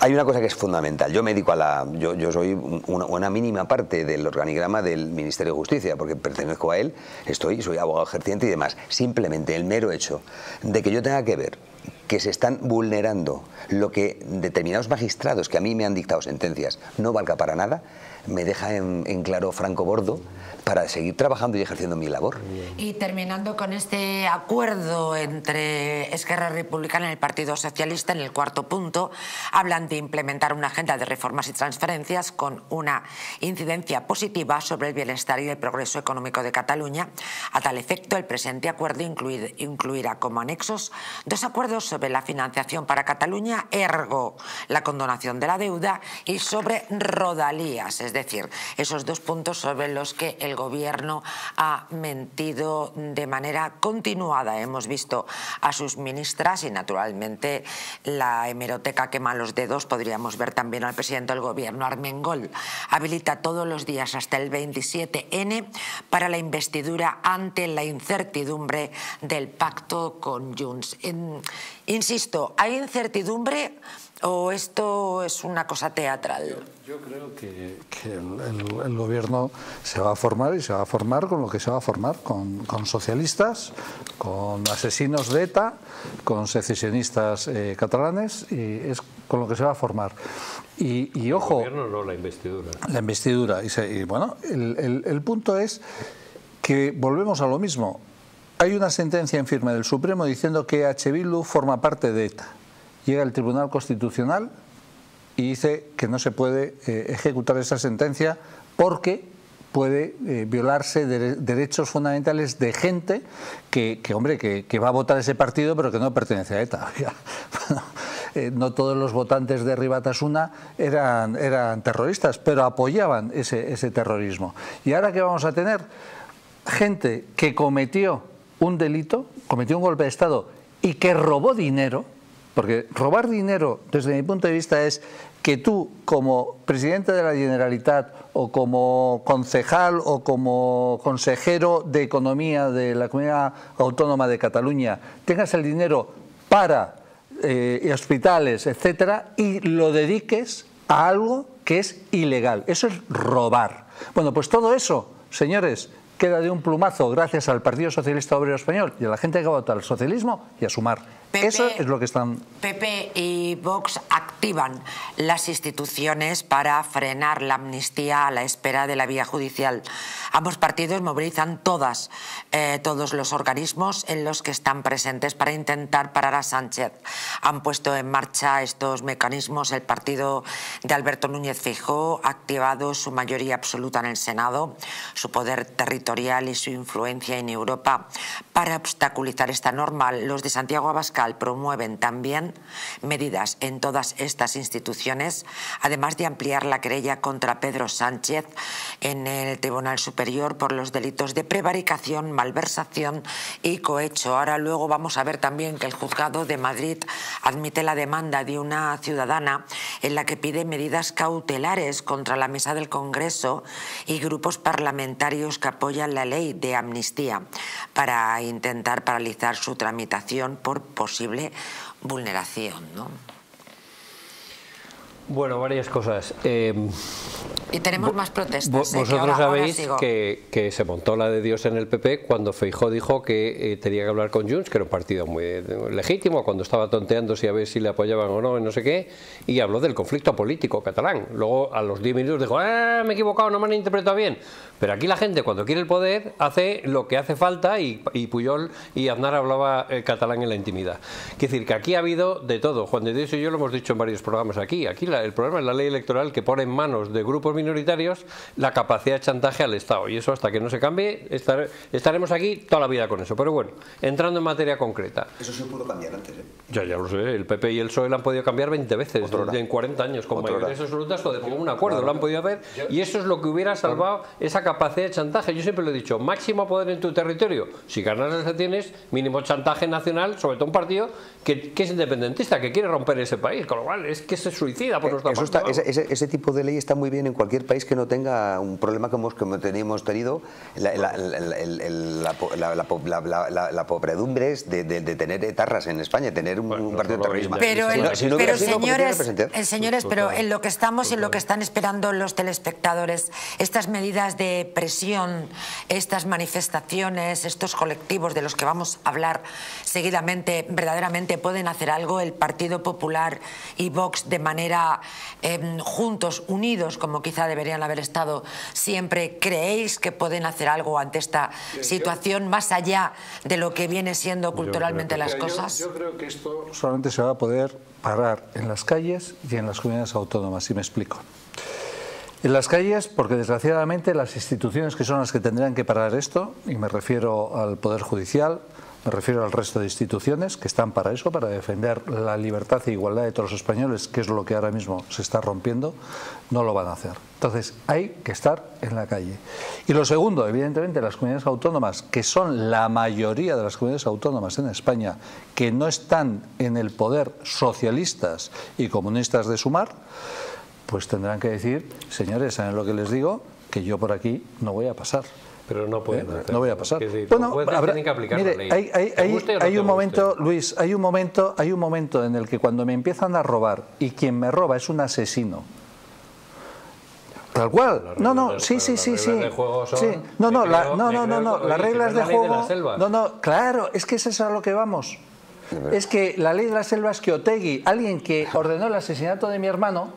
[SPEAKER 12] Hay una cosa que es fundamental. Yo me dedico a la. Yo, soy una, mínima parte del organigrama del Ministerio de Justicia, porque pertenezco a él, estoy, soy abogado ejerciente y demás. Simplemente el mero hecho de que yo tenga que ver que se están vulnerando lo que determinados magistrados que a mí me han dictado sentencias no valga para nada, me deja en, claro Franco Bordo para seguir trabajando y ejerciendo mi labor.
[SPEAKER 2] Y terminando con este acuerdo entre Esquerra Republicana y el Partido Socialista, en el cuarto punto, hablan de implementar una agenda de reformas y transferencias con una incidencia positiva sobre el bienestar y el progreso económico de Cataluña. A tal efecto, el presente acuerdo incluirá como anexos dos acuerdos sobre la financiación para Cataluña, ergo la condonación de la deuda, y sobre rodalías, es decir, esos dos puntos sobre los que el Gobierno ha mentido de manera continuada. Hemos visto a sus ministras y, naturalmente, la hemeroteca quema los dedos. Podríamos ver también al presidente del Gobierno, Armengol. Habilita todos los días hasta el 27N para la investidura ante la incertidumbre del pacto con Junts. insisto, ¿hay incertidumbre? ¿O esto es una cosa teatral?
[SPEAKER 5] Yo, creo que, el, gobierno se va a formar y se va a formar con lo que se va a formar, con, socialistas, con asesinos de ETA, con secesionistas eh, catalanes, y es con lo que se va a formar. Y, ojo...
[SPEAKER 11] El gobierno no, la investidura.
[SPEAKER 5] La investidura. Y, bueno, el, el punto es que volvemos a lo mismo. Hay una sentencia en firme del Supremo diciendo que H. Bildu forma parte de ETA llega el Tribunal Constitucional y dice que no se puede eh, ejecutar esa sentencia porque puede eh, violarse derechos fundamentales de gente que, hombre, que, va a votar ese partido pero que no pertenece a ETA. Eh, no todos los votantes de Ribatasuna eran, eran terroristas, pero apoyaban ese, ese terrorismo. Y ahora que vamos a tener gente que cometió un delito, cometió un golpe de Estado y que robó dinero, porque robar dinero, desde mi punto de vista, es que tú, como presidente de la Generalitat o como concejal o como consejero de Economía de la Comunidad Autónoma de Cataluña, tengas el dinero para eh, hospitales, etcétera, y lo dediques a algo que es ilegal. Eso es robar. Bueno, pues todo eso, señores, queda de un plumazo gracias al Partido Socialista Obrero Español y a la gente que ha votado al socialismo y a sumar. Eso es lo que están.
[SPEAKER 2] PP y Vox activan las instituciones para frenar la amnistía a la espera de la vía judicial. Ambos partidos movilizan todas, eh, todos los organismos en los que están presentes para intentar parar a Sánchez. Han puesto en marcha estos mecanismos el partido de Alberto Núñez Fijó, ha activado su mayoría absoluta en el Senado, su poder territorial y su influencia en Europa para obstaculizar esta norma. Los de Santiago Abascal promueven también medidas en todas estas instituciones, además de ampliar la querella contra Pedro Sánchez en el Tribunal Superior por los delitos de prevaricación, malversación y cohecho. Ahora luego vamos a ver también que el juzgado de Madrid admite la demanda de una ciudadana en la que pide medidas cautelares contra la mesa del Congreso y grupos parlamentarios que apoyan la ley de amnistía para intentar paralizar su tramitación por posible vulneración. ¿no?
[SPEAKER 11] Bueno, varias cosas.
[SPEAKER 2] Eh, y tenemos más protestas.
[SPEAKER 11] ¿eh? vosotros sabéis que, se montó la de Dios en el PP cuando Feijó dijo que eh, tenía que hablar con Junts, que era un partido muy legítimo, cuando estaba tonteando si a ver si le apoyaban o no, y no sé qué, y habló del conflicto político catalán. Luego, a los 10 minutos, dijo, ah, me he equivocado, no me han interpretado bien. Pero aquí la gente, cuando quiere el poder, hace lo que hace falta, y, Puyol y Aznar hablaba catalán en la intimidad. Quiere decir que aquí ha habido de todo. Juan de Dios y yo lo hemos dicho en varios programas aquí. Aquí el problema es la ley electoral que pone en manos de grupos minoritarios la capacidad de chantaje al Estado. Y eso hasta que no se cambie, estaremos aquí toda la vida con eso. Pero bueno, entrando en materia concreta.
[SPEAKER 12] Eso se pudo cambiar antes, ¿eh?
[SPEAKER 11] Ya, ya lo sé. El PP y el PSOE lo han podido cambiar 20 veces en 40 años con mayorías absolutas o de un acuerdo. Lo han podido hacer. Y eso es lo que hubiera salvado esa capacidad de chantaje. Yo siempre lo he dicho, máximo poder en tu territorio. Si ganas las tienes, mínimo chantaje nacional, sobre todo un partido que, que es independentista, que quiere romper ese país. Con lo cual, es que se suicida
[SPEAKER 12] Eso está- ese, ese- ese tipo de ley está muy bien en cualquier país que no tenga un problema como hemos, como tenemos tenido la, la, la- la- el- el- la po- la- la po- la- la- la- la pobredumbre es de, de- de tener etarras en España, tener un, un partido de terrorismo.
[SPEAKER 2] Pero,
[SPEAKER 12] Si
[SPEAKER 2] en-
[SPEAKER 12] no- si no
[SPEAKER 2] pero
[SPEAKER 12] sido
[SPEAKER 2] señores,
[SPEAKER 12] representación.
[SPEAKER 2] eh, señores, pero en lo que estamos y en lo que están esperando los telespectadores, estas medidas de presión, estas manifestaciones, estos colectivos de los que vamos a hablar seguidamente, verdaderamente pueden hacer algo. El Partido Popular y Vox de manera em, juntos, unidos, como quizá deberían haber estado siempre, ¿creéis que pueden hacer algo ante esta situación más allá de lo que viene siendo culturalmente las
[SPEAKER 5] Yo-
[SPEAKER 2] cosas?
[SPEAKER 5] Yo, creo que esto solamente se va a poder parar en las calles y en las comunidades autónomas, y me explico. En las calles, porque desgraciadamente las instituciones que son las que tendrían que parar esto, y me refiero al Poder Judicial, me refiero al resto de instituciones que están para eso, para defender la libertad e igualdad de todos los españoles, que es lo que ahora mismo se está rompiendo, no lo van a hacer. Entonces, hay que estar en la calle. Y lo segundo, evidentemente, las comunidades autónomas, que son la mayoría de las comunidades autónomas en España, que no están en el poder socialistas y comunistas de sumar, pues tendrán que decir, señores, ¿saben lo que les digo? Que yo por aquí no voy a pasar.
[SPEAKER 11] Pero no pueden
[SPEAKER 5] ¿Eh?
[SPEAKER 11] hacer.
[SPEAKER 5] No voy a pasar.
[SPEAKER 11] Decir,
[SPEAKER 5] Bueno, habrá-
[SPEAKER 11] tienen que aplicar
[SPEAKER 5] mire,
[SPEAKER 11] la ley.
[SPEAKER 5] hay, hay- hay-
[SPEAKER 11] no
[SPEAKER 5] un
[SPEAKER 11] guste.
[SPEAKER 5] momento, Luis, hay un momento, hay un momento en el que cuando me empiezan a robar y quien me roba es un asesino. Tal cual. No, no, sí, sí, sí,
[SPEAKER 11] las
[SPEAKER 5] sí.
[SPEAKER 11] reglas de juego son-
[SPEAKER 5] Sí. No, no,
[SPEAKER 11] me
[SPEAKER 5] la-
[SPEAKER 11] creo-
[SPEAKER 5] no, no, no, las reglas de
[SPEAKER 11] es la ley de la
[SPEAKER 5] juego. No, no, claro, es que es eso a lo que vamos. Es que la ley de la selva es que Otegui, alguien que ordenó el asesinato de mi hermano,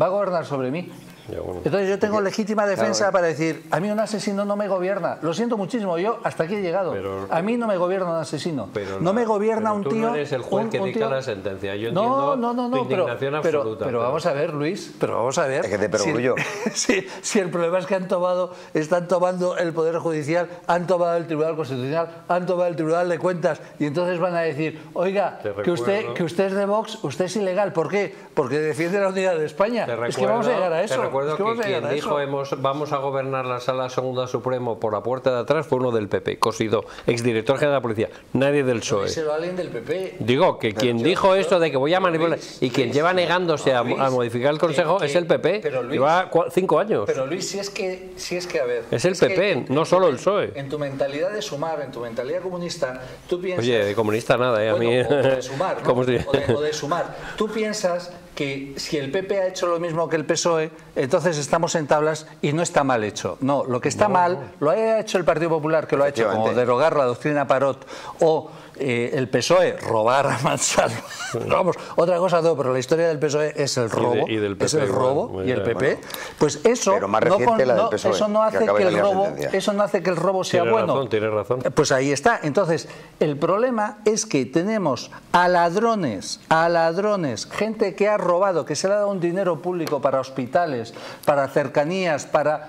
[SPEAKER 5] va a gobernar sobre mí. Entonces yo tengo legítima defensa
[SPEAKER 11] Claro.
[SPEAKER 5] para decir, a mí un asesino no me gobierna. Lo siento muchísimo, yo hasta aquí he llegado. a mí no me gobierna un asesino.
[SPEAKER 11] Pero
[SPEAKER 5] no me gobierna
[SPEAKER 11] pero
[SPEAKER 5] un
[SPEAKER 11] tú
[SPEAKER 5] tío.
[SPEAKER 11] no eres el juez
[SPEAKER 5] un-
[SPEAKER 11] que
[SPEAKER 5] un
[SPEAKER 11] dicta la sentencia. Yo
[SPEAKER 5] no,
[SPEAKER 11] entiendo
[SPEAKER 5] no, no, no,
[SPEAKER 11] tu
[SPEAKER 5] pero,
[SPEAKER 11] absoluta.
[SPEAKER 5] pero vamos a ver, Luis, pero vamos a ver.
[SPEAKER 12] Es que te
[SPEAKER 5] si,
[SPEAKER 12] perogrullo.
[SPEAKER 5] si, si el problema es que han tomado, están tomando el Poder Judicial, han tomado el Tribunal Constitucional, han tomado el Tribunal de Cuentas y entonces van a decir, oiga,
[SPEAKER 11] Te
[SPEAKER 5] que usted, que usted es de Vox, usted es ilegal. ¿Por qué? Porque defiende la unidad de España.
[SPEAKER 11] Te
[SPEAKER 5] es que vamos a llegar a
[SPEAKER 11] te
[SPEAKER 5] eso.
[SPEAKER 11] Recuerdo
[SPEAKER 5] es que
[SPEAKER 11] quien dijo hemos, vamos a gobernar la sala segunda supremo por la puerta de atrás fue uno del PP, Cosido, exdirector general de la policía, nadie del PSOE.
[SPEAKER 5] Díselo a alguien del PP.
[SPEAKER 11] Digo que quien dijo esto de que voy a manipular y quien lleva negándose a, a modificar el Consejo
[SPEAKER 5] que-
[SPEAKER 11] es el PP.
[SPEAKER 5] pero Luis-
[SPEAKER 11] Lleva cinco años.
[SPEAKER 5] Pero Luis, si es que, si es que a ver.
[SPEAKER 11] Es el
[SPEAKER 5] que
[SPEAKER 11] PP,
[SPEAKER 5] en-
[SPEAKER 11] no solo el PSOE.
[SPEAKER 5] En tu mentalidad de sumar, en tu mentalidad comunista, tú piensas.
[SPEAKER 11] Oye, de comunista nada, ¿eh? a
[SPEAKER 5] Bueno,
[SPEAKER 11] mí.
[SPEAKER 5] o de sumar, ¿no?
[SPEAKER 11] ¿Cómo se-
[SPEAKER 5] o, de, o de sumar. Tú piensas que si el PP ha hecho lo mismo que el PSOE, entonces estamos en tablas y no está mal hecho. No, lo que está mal lo haya hecho el Partido Popular, que lo ha hecho como derogar la doctrina Parot, o eh, el PSOE robar a mansalva. Vamos, otra cosa no, pero la historia del PSOE es el
[SPEAKER 11] Y de-
[SPEAKER 5] robo,
[SPEAKER 11] y del
[SPEAKER 5] es el robo y el. PP. Pues eso
[SPEAKER 12] Pero más
[SPEAKER 5] no,
[SPEAKER 12] PSOE,
[SPEAKER 5] eso no hace que el robo, eso no hace que el robo sea
[SPEAKER 11] Tiene
[SPEAKER 5] bueno.
[SPEAKER 11] razón, tiene razón.
[SPEAKER 5] Pues ahí está. Entonces, el problema es que tenemos a ladrones, a ladrones, gente que ha robado, que se le ha dado un dinero público para hospitales, para cercanías, para,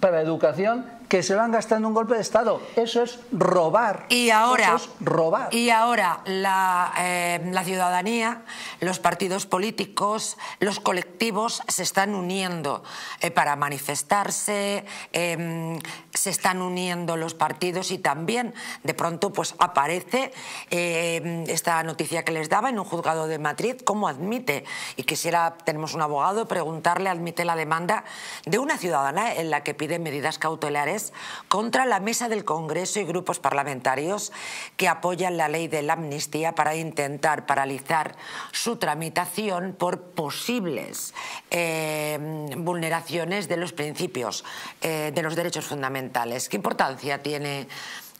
[SPEAKER 5] para educación, que se gastado en un golpe de Estado. Eso es robar.
[SPEAKER 2] Y ahora,
[SPEAKER 5] Eso es robar.
[SPEAKER 2] y ahora la, eh, la ciudadanía, los partidos políticos, los colectivos se están uniendo eh, para manifestarse, eh, se están uniendo los partidos y también de pronto pues aparece eh, esta noticia que les daba en un juzgado de Madrid, cómo admite, y quisiera, tenemos un abogado, preguntarle, admite la demanda de una ciudadana en la que pide medidas cautelares contra la mesa del Congreso y grupos parlamentarios que apoyan la ley de la amnistía para intentar paralizar su tramitación por posibles eh, vulneraciones de los principios eh, de los derechos fundamentales. ¿Qué importancia tiene,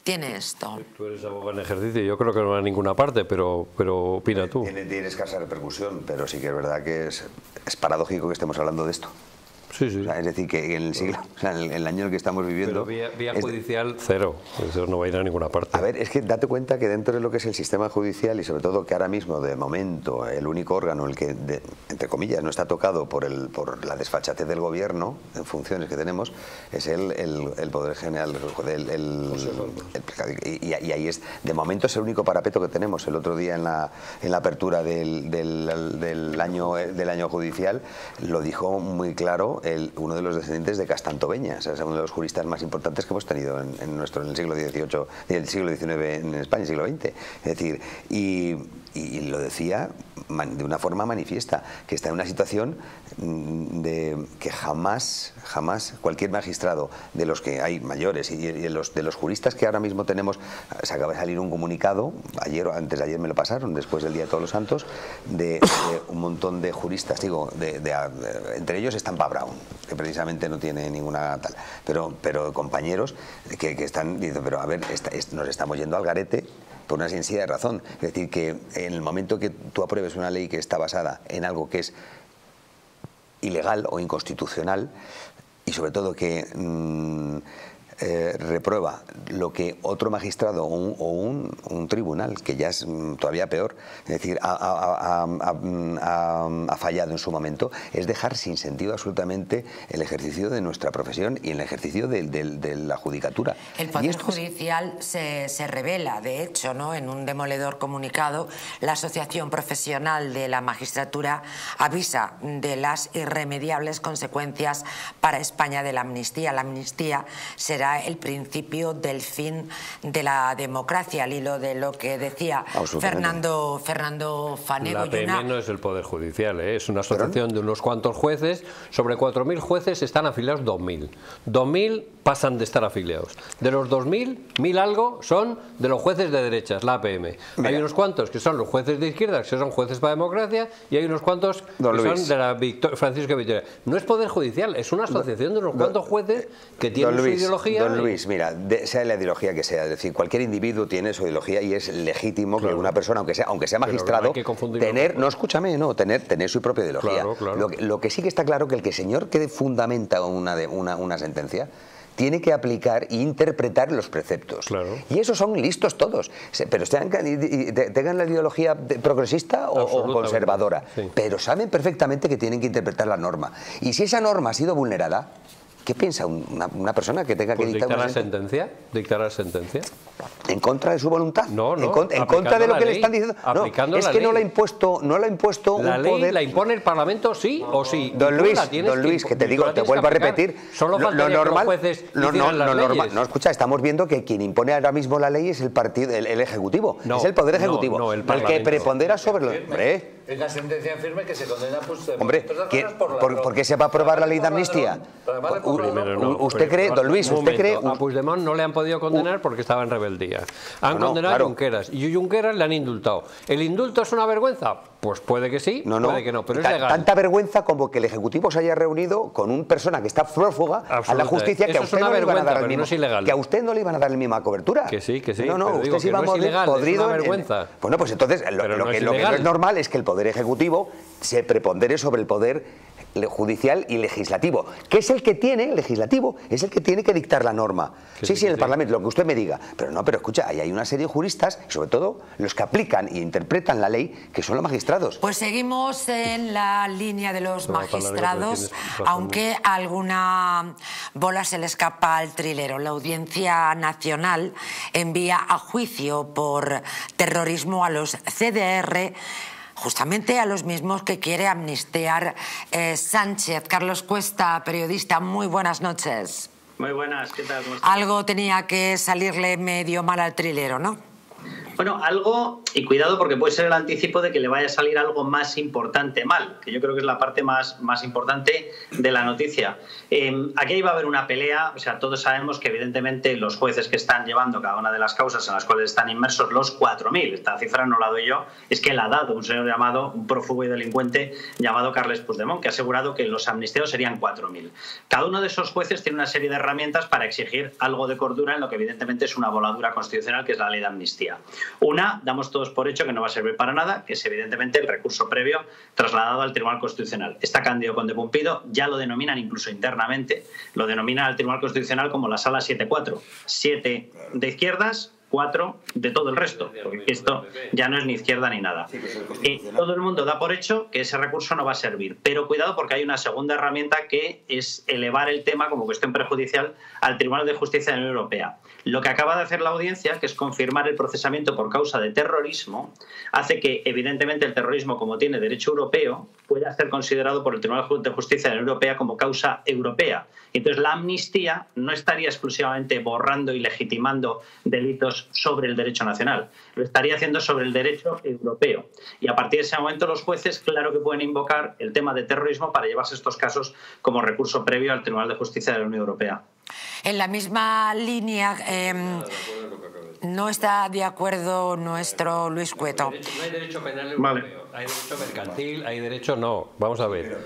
[SPEAKER 2] tiene esto?
[SPEAKER 11] Tú eres abogado en ejercicio, yo creo que no va a ninguna parte, pero, pero opina tú.
[SPEAKER 12] Tiene, tiene escasa repercusión, pero sí que es verdad que es, es paradójico que estemos hablando de esto.
[SPEAKER 11] Sí, sí.
[SPEAKER 12] O sea, es decir, que en el siglo, o sea, en el, año en el que estamos viviendo.
[SPEAKER 11] Pero vía, vía
[SPEAKER 12] es-
[SPEAKER 11] judicial, cero. Eso no va a ir a ninguna parte.
[SPEAKER 12] A ver, es que date cuenta que dentro de lo que es el sistema judicial y sobre todo que ahora mismo, de momento, el único órgano, el que, de- entre comillas, no está tocado por, el, por la desfachatez del gobierno en funciones que tenemos, es el, el, el Poder General, el, el- el- y, y ahí es, de momento es el único parapeto que tenemos. El otro día en la, en la apertura del, del, del año, del año judicial lo dijo muy claro uno de los descendientes de Castantoveña, o es uno de los juristas más importantes que hemos tenido en, nuestro, en el siglo XVIII, en el siglo XIX en España, siglo XX. Es decir, y, y lo decía de una forma manifiesta, que está en una situación mm, de que jamás, jamás cualquier magistrado de los que hay mayores y de los, de los juristas que ahora mismo tenemos, se acaba de salir un comunicado, ayer antes de ayer me lo pasaron, después del Día de Todos los Santos, de, un montón de juristas, digo, de, entre ellos está Brown, que precisamente no tiene ninguna tal, pero, pero compañeros que, están diciendo, pero a ver, nos estamos yendo al garete por una sencilla razón. Es decir, que en el momento que tú apruebes una ley que está basada en algo que es ilegal o inconstitucional, y sobre todo que mm, eh, reprueba lo que otro magistrado o, un, tribunal, que ya es mm, todavía peor, es decir, ha, fallado en su momento, es dejar sin sentido absolutamente el ejercicio de nuestra profesión y el ejercicio de, la judicatura.
[SPEAKER 2] El Poder Judicial se, se, revela, de hecho, ¿no? en un demoledor comunicado, la Asociación Profesional de la Magistratura avisa de las irremediables consecuencias para España de la amnistía. La amnistía será el principio del fin de la democracia, al hilo de lo que decía Fernando, Fernando Fanego.
[SPEAKER 11] La PM no es el Poder Judicial, ¿eh? es una asociación de unos cuantos jueces. Sobre 4.000 jueces están afiliados 2.000. 2.000 pasan de estar afiliados. De los 2.000, 1.000 algo son de los jueces de derechas, la APM. Hay unos cuantos que son los jueces de izquierda, que son jueces para democracia, y hay unos cuantos que son de la Victoria, Francisco Victoria. No es Poder Judicial, es una asociación de unos cuantos jueces que tienen su ideología
[SPEAKER 12] Don Luis, mira, sea la ideología que sea, es decir, cualquier individuo tiene su ideología y es legítimo que una persona, aunque sea, aunque sea magistrado, tener, no escúchame, no, tener, tener su propia ideología. Lo, que sí que está claro que el que señor que fundamenta una, una, una sentencia tiene que aplicar e interpretar los preceptos. Y esos son listos todos. Pero tengan, la ideología progresista o, conservadora. Pero saben perfectamente que tienen que interpretar la norma. Y si esa norma ha sido vulnerada, ¿Qué piensa una, persona que tenga que
[SPEAKER 11] pues dictar, la sentencia? ¿Dictar la sentencia?
[SPEAKER 12] ¿En contra de su voluntad?
[SPEAKER 11] No, no.
[SPEAKER 12] En, contra de lo que le están diciendo. No, es que no la ha impuesto, no la ha impuesto
[SPEAKER 11] la ley ¿La impone el Parlamento sí o sí?
[SPEAKER 12] Don Luis, don Luis, que, te digo, te vuelvo a repetir.
[SPEAKER 11] Solo lo, normal, jueces
[SPEAKER 12] no, no, no, normal, no, escucha, estamos viendo que quien impone ahora mismo la ley es el partido, el, Ejecutivo, es el Poder Ejecutivo, el, que prepondera sobre los...
[SPEAKER 14] La sentencia firme que se condena pues,
[SPEAKER 12] Hombre, por, qué se va a aprobar la ley de amnistía? ¿Usted cree, don Luis, usted cree...?
[SPEAKER 11] A Puigdemont no le han podido condenar porque estaba en rebeldía. Han condenado a Junqueras y a Junqueras le han indultado. ¿El indulto es una vergüenza? Pues puede que sí, puede que no, pero es legal.
[SPEAKER 12] Tanta vergüenza como que el Ejecutivo se haya reunido con una persona que está prófuga a la justicia que a usted no le iban a dar el mismo, que a usted no le iban a dar la misma cobertura.
[SPEAKER 11] Que sí, que sí.
[SPEAKER 12] No, no, usted se iba a podrido. Es una vergüenza. Bueno, pues entonces lo, que, lo que no es normal es que el Poder Ejecutivo se prepondere sobre el Poder judicial y legislativo, que es el que tiene, legislativo, es el que tiene que dictar la norma. Sí, sí, en el Parlamento, lo que usted me diga. Pero no, pero escucha, ahí hay una serie de juristas, sobre todo los que aplican e interpretan la ley, que son los magistrados.
[SPEAKER 2] Pues seguimos en la línea de los magistrados, aunque alguna bola se le escapa al trilero. La Audiencia Nacional envía a juicio por terrorismo a los CDR justamente a los mismos que quiere amnistiar eh, Sánchez. Carlos Cuesta, periodista, muy buenas noches.
[SPEAKER 15] Muy buenas, ¿qué tal?
[SPEAKER 2] Algo tenía que salirle medio mal al trilero, ¿no?
[SPEAKER 15] Bueno, algo, y cuidado porque puede ser el anticipo de que le vaya a salir algo más importante mal, que yo creo que es la parte más, más importante de la noticia. Eh, aquí iba a haber una pelea, o sea, todos sabemos que evidentemente los jueces que están llevando cada una de las causas en las cuales están inmersos, los 4.000, esta cifra no la doy yo, es que la ha dado un señor llamado, un prófugo y delincuente llamado Carles Puigdemont, que ha asegurado que los amnistiados serían 4.000. Cada uno de esos jueces tiene una serie de herramientas para exigir algo de cordura en lo que evidentemente es una voladura constitucional, que es la ley de amnistía. Una, damos todos por hecho que no va a servir para nada, que es evidentemente el recurso previo trasladado al Tribunal Constitucional. Está Cándido Conde Pumpido, ya lo denominan incluso internamente, lo denominan al Tribunal Constitucional como la sala 7-4. Siete de izquierdas, cuatro de todo el resto, porque esto ya no es ni izquierda ni nada. Y todo el mundo da por hecho que ese recurso no va a servir, pero cuidado porque hay una segunda herramienta que es elevar el tema como cuestión prejudicial al Tribunal de Justicia de la Unión Europea. Lo que acaba de hacer la audiencia, que es confirmar el procesamiento por causa de terrorismo, hace que evidentemente el terrorismo, como tiene derecho europeo, pueda ser considerado por el Tribunal de Justicia de la Unión Europea como causa europea. Entonces la amnistía no estaría exclusivamente borrando y legitimando delitos sobre el derecho nacional, lo estaría haciendo sobre el derecho europeo. Y a partir de ese momento los jueces, claro que pueden invocar el tema de terrorismo para llevarse estos casos como recurso previo al Tribunal de Justicia de la Unión Europea.
[SPEAKER 2] En la misma línea, eh, no está de acuerdo nuestro Luis Cueto.
[SPEAKER 11] No hay derecho penal europeo, hay derecho mercantil, hay derecho no. Vamos a ver.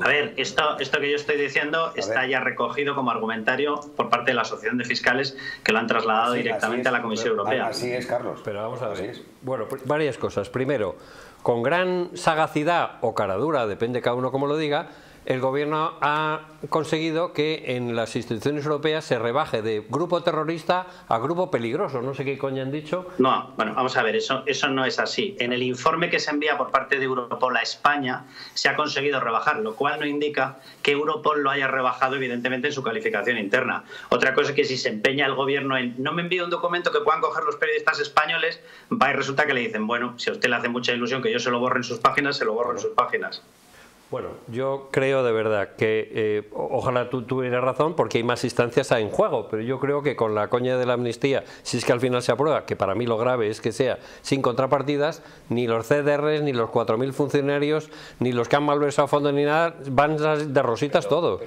[SPEAKER 15] A ver, esto, esto que yo estoy diciendo está ya recogido como argumentario por parte de la Asociación de Fiscales que lo han trasladado
[SPEAKER 12] Sí,
[SPEAKER 15] directamente
[SPEAKER 12] así
[SPEAKER 15] a
[SPEAKER 12] es.
[SPEAKER 15] la Comisión
[SPEAKER 12] Pero-
[SPEAKER 15] Europea.
[SPEAKER 12] Así es, Carlos.
[SPEAKER 11] Pero vamos a ver. Bueno, pues varias cosas. Primero, con gran sagacidad o caradura, depende cada uno cómo lo diga, el gobierno ha conseguido que en las instituciones europeas se rebaje de grupo terrorista a grupo peligroso. No sé qué coño han dicho.
[SPEAKER 15] No, bueno, vamos a ver, eso, eso no es así. En el informe que se envía por parte de Europol a España se ha conseguido rebajar, lo cual no indica que Europol lo haya rebajado evidentemente en su calificación interna. Otra cosa es que si se empeña el gobierno en no me envíe un documento que puedan coger los periodistas españoles, va y resulta que le dicen, bueno, si a usted le hace mucha ilusión que yo se lo borre en sus páginas, se lo borro en sus páginas.
[SPEAKER 11] Bueno, yo creo de verdad que eh, ojalá tú tuvieras razón porque hay más instancias en juego, pero yo creo que con la coña de la amnistía, si es que al final se aprueba, que para mí lo grave es que sea sin contrapartidas, ni los CDRs, ni los 4.000 funcionarios, ni los que han malversado fondos ni nada, van de rositas todo.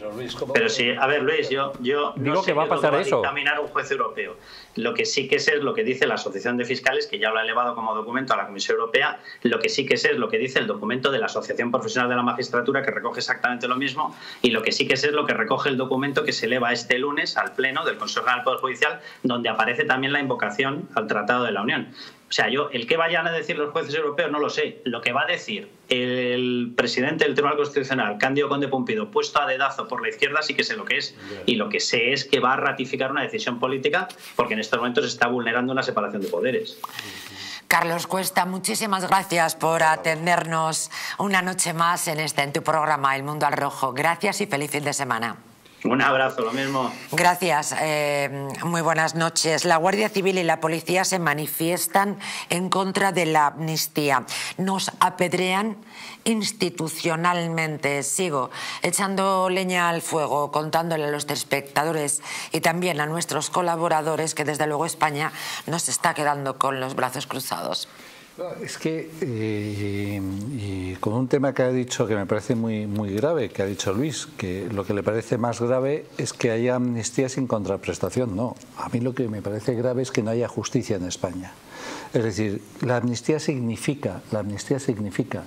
[SPEAKER 15] Pero sí, a ver Luis, yo, yo
[SPEAKER 11] Digo
[SPEAKER 15] no sé
[SPEAKER 11] que va a
[SPEAKER 15] es lo
[SPEAKER 11] pasar
[SPEAKER 15] que
[SPEAKER 11] eso.
[SPEAKER 15] a dictaminar un juez europeo. Lo que sí que es lo que dice la Asociación de Fiscales, que ya lo ha elevado como documento a la Comisión Europea. Lo que sí que sé es lo que dice el documento de la Asociación Profesional de la Magistratura, que recoge exactamente lo mismo. Y lo que sí que sé es lo que recoge el documento que se eleva este lunes al Pleno del Consejo General del Poder Judicial, donde aparece también la invocación al Tratado de la Unión. O sea, yo, el que vayan a decir los jueces europeos no lo sé. Lo que va a decir el presidente del Tribunal Constitucional, Cándido Conde Pumpido, puesto a dedazo por la izquierda, sí que sé lo que es. Y lo que sé es que va a ratificar una decisión política porque en estos momentos se está vulnerando una separación de poderes.
[SPEAKER 2] Carlos Cuesta, muchísimas gracias por atendernos una noche más en este en tu programa El Mundo al Rojo. Gracias y feliz fin de semana.
[SPEAKER 15] Un abrazo, lo mismo.
[SPEAKER 2] Gracias, eh, muy buenas noches. La Guardia Civil y la policía se manifiestan en contra de la amnistía. Nos apedrean institucionalmente. Sigo echando leña al fuego, contándole a los espectadores y también a nuestros colaboradores que desde luego España nos está quedando con los brazos cruzados.
[SPEAKER 5] Es que, eh, y con un tema que ha dicho que me parece muy, muy grave, que ha dicho Luis, que lo que le parece más grave es que haya amnistía sin contraprestación. No, a mí lo que me parece grave es que no haya justicia en España. Es decir, la amnistía significa, la amnistía significa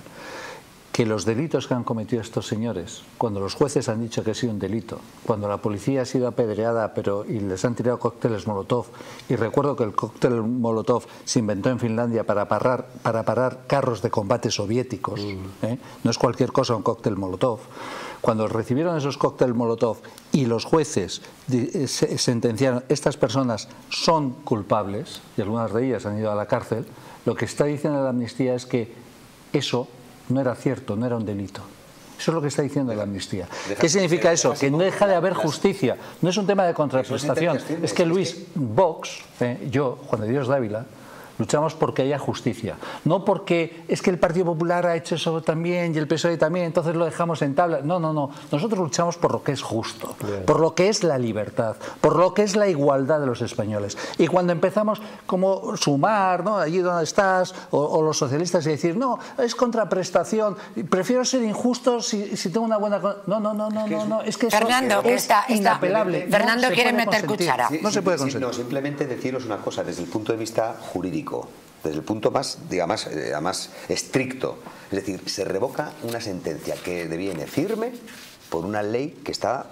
[SPEAKER 5] que los delitos que han cometido estos señores, cuando los jueces han dicho que ha sido un delito, cuando la policía ha sido apedreada pero, y les han tirado cócteles Molotov, y recuerdo que el cóctel Molotov se inventó en Finlandia para parar, para parar carros de combate soviéticos, ¿eh? no es cualquier cosa un cóctel Molotov, cuando recibieron esos cócteles Molotov y los jueces eh, se- sentenciaron, estas personas son culpables, y algunas de ellas han ido a la cárcel, lo que está diciendo la amnistía es que eso no era cierto, no era un delito. Eso es lo que está diciendo la amnistía. ¿Qué significa eso? Que no deja de haber justicia. No es un tema de contraprestación. Es que Luis, Vox, eh, yo, Juan de Dios Dávila, luchamos porque haya justicia. No porque es que el Partido Popular ha hecho eso también y el PSOE también, entonces lo dejamos en tabla. No, no, no. Nosotros luchamos por lo que es justo, por lo que es la libertad, por lo que es la igualdad de los españoles. Y cuando empezamos como sumar, ¿no? allí donde estás, o, o los socialistas, y decir, no, es contraprestación, prefiero ser injusto si, si tengo una buena... con-". No, no, no, no, no, no, es que eso
[SPEAKER 2] Fernando, que
[SPEAKER 5] es
[SPEAKER 2] está- está-
[SPEAKER 5] inapelable.
[SPEAKER 2] Fernando
[SPEAKER 5] No
[SPEAKER 2] quiere meter
[SPEAKER 5] consentir.
[SPEAKER 2] cuchara.
[SPEAKER 5] No se puede
[SPEAKER 12] Sí,
[SPEAKER 5] consentir.
[SPEAKER 12] no, simplemente deciros una cosa, desde el punto de vista jurídico, desde el punto más, digamos, eh, más estricto. Es decir, se revoca una sentencia que deviene firme por una ley que está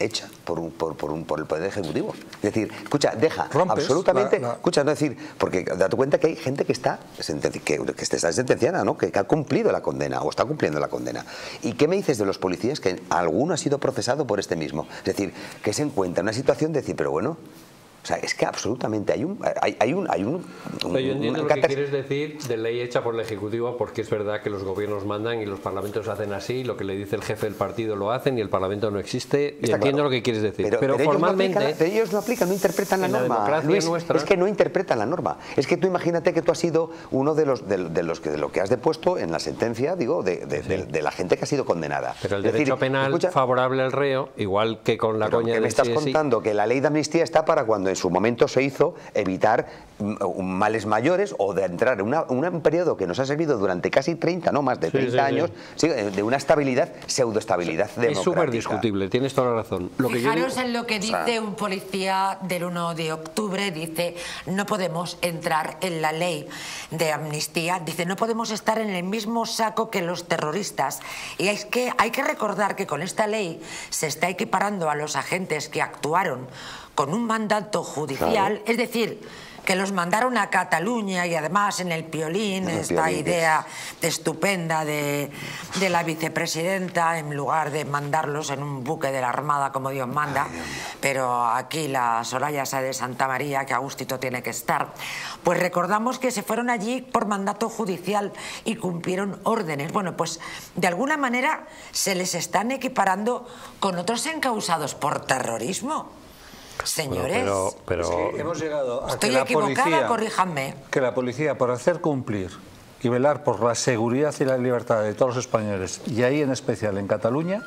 [SPEAKER 12] hecha por, un, por, por, un, por el Poder Ejecutivo. Es decir, escucha, deja
[SPEAKER 5] Rompes
[SPEAKER 12] absolutamente...
[SPEAKER 5] la- la-
[SPEAKER 12] Escucha, no es decir, porque date cuenta que hay gente que está, que, que está sentenciada, ¿no? que, que ha cumplido la condena o está cumpliendo la condena. ¿Y qué me dices de los policías que alguno ha sido procesado por este mismo? Es decir, que se encuentra en una situación de decir, pero bueno, o sea, es que absolutamente hay un... Hay, hay un, hay un, un-
[SPEAKER 11] Pero yo entiendo lo que quieres decir de ley hecha por el Ejecutivo, porque es verdad que los gobiernos mandan y los parlamentos hacen así, lo que le dice el jefe del partido lo hacen y el parlamento no existe. Y entiendo
[SPEAKER 12] claro.
[SPEAKER 11] lo que quieres decir.
[SPEAKER 12] Pero,
[SPEAKER 11] Pero,
[SPEAKER 12] pero ellos no
[SPEAKER 11] formalmente.
[SPEAKER 12] aplican- ellos no aplican, no interpretan la norma. Luis,
[SPEAKER 11] nuestra-
[SPEAKER 12] Es que no interpretan la norma. Es que tú imagínate que tú has sido uno de los de, de los que de lo que has depuesto en la sentencia, digo, de, de- la gente que ha sido condenada.
[SPEAKER 11] Pero el
[SPEAKER 12] decir,
[SPEAKER 11] derecho penal
[SPEAKER 12] escucha,
[SPEAKER 11] favorable al reo, igual que con la
[SPEAKER 12] pero
[SPEAKER 11] coña
[SPEAKER 12] ¿qué
[SPEAKER 11] del
[SPEAKER 12] me estás
[SPEAKER 11] sí es sí.
[SPEAKER 12] contando? Que la ley de amnistía está para cuando en su momento se hizo evitar males mayores o de entrar en una- un periodo que nos ha servido durante casi 30, no más de
[SPEAKER 11] Sí,
[SPEAKER 12] 30
[SPEAKER 11] sí, sí.
[SPEAKER 12] años, sí, de una estabilidad, pseudoestabilidad
[SPEAKER 11] Es
[SPEAKER 12] democrática.
[SPEAKER 11] súper discutible, tienes toda la razón. Lo que yo digo-
[SPEAKER 2] Fijaros en lo que
[SPEAKER 12] O sea-
[SPEAKER 2] dice un policía del 1 de octubre, dice, no podemos entrar en la ley de amnistía, dice, no podemos estar en el mismo saco que los terroristas. Y es que hay que recordar que con esta ley se está equiparando a los agentes que actuaron con un mandato judicial,
[SPEAKER 16] Claro.
[SPEAKER 2] es decir, que los mandaron a Cataluña y además en el piolín,
[SPEAKER 16] En el
[SPEAKER 2] esta
[SPEAKER 16] Piolín,
[SPEAKER 2] idea estupenda de, de la vicepresidenta en lugar de mandarlos en un buque de la Armada como Dios manda, pero aquí la Soraya de Santa María, que Agustito tiene que estar, pues recordamos que se fueron allí por mandato judicial y cumplieron órdenes. Bueno, pues de alguna manera se les están equiparando con otros encausados por terrorismo. Señores,
[SPEAKER 11] Pero, pero,
[SPEAKER 5] Sí, hemos llegado a
[SPEAKER 2] estoy
[SPEAKER 5] que la
[SPEAKER 2] equivocada,
[SPEAKER 5] policía,
[SPEAKER 2] corríjanme.
[SPEAKER 5] que la policía, por hacer cumplir y velar por la seguridad y la libertad de todos los españoles, y ahí en especial en Cataluña,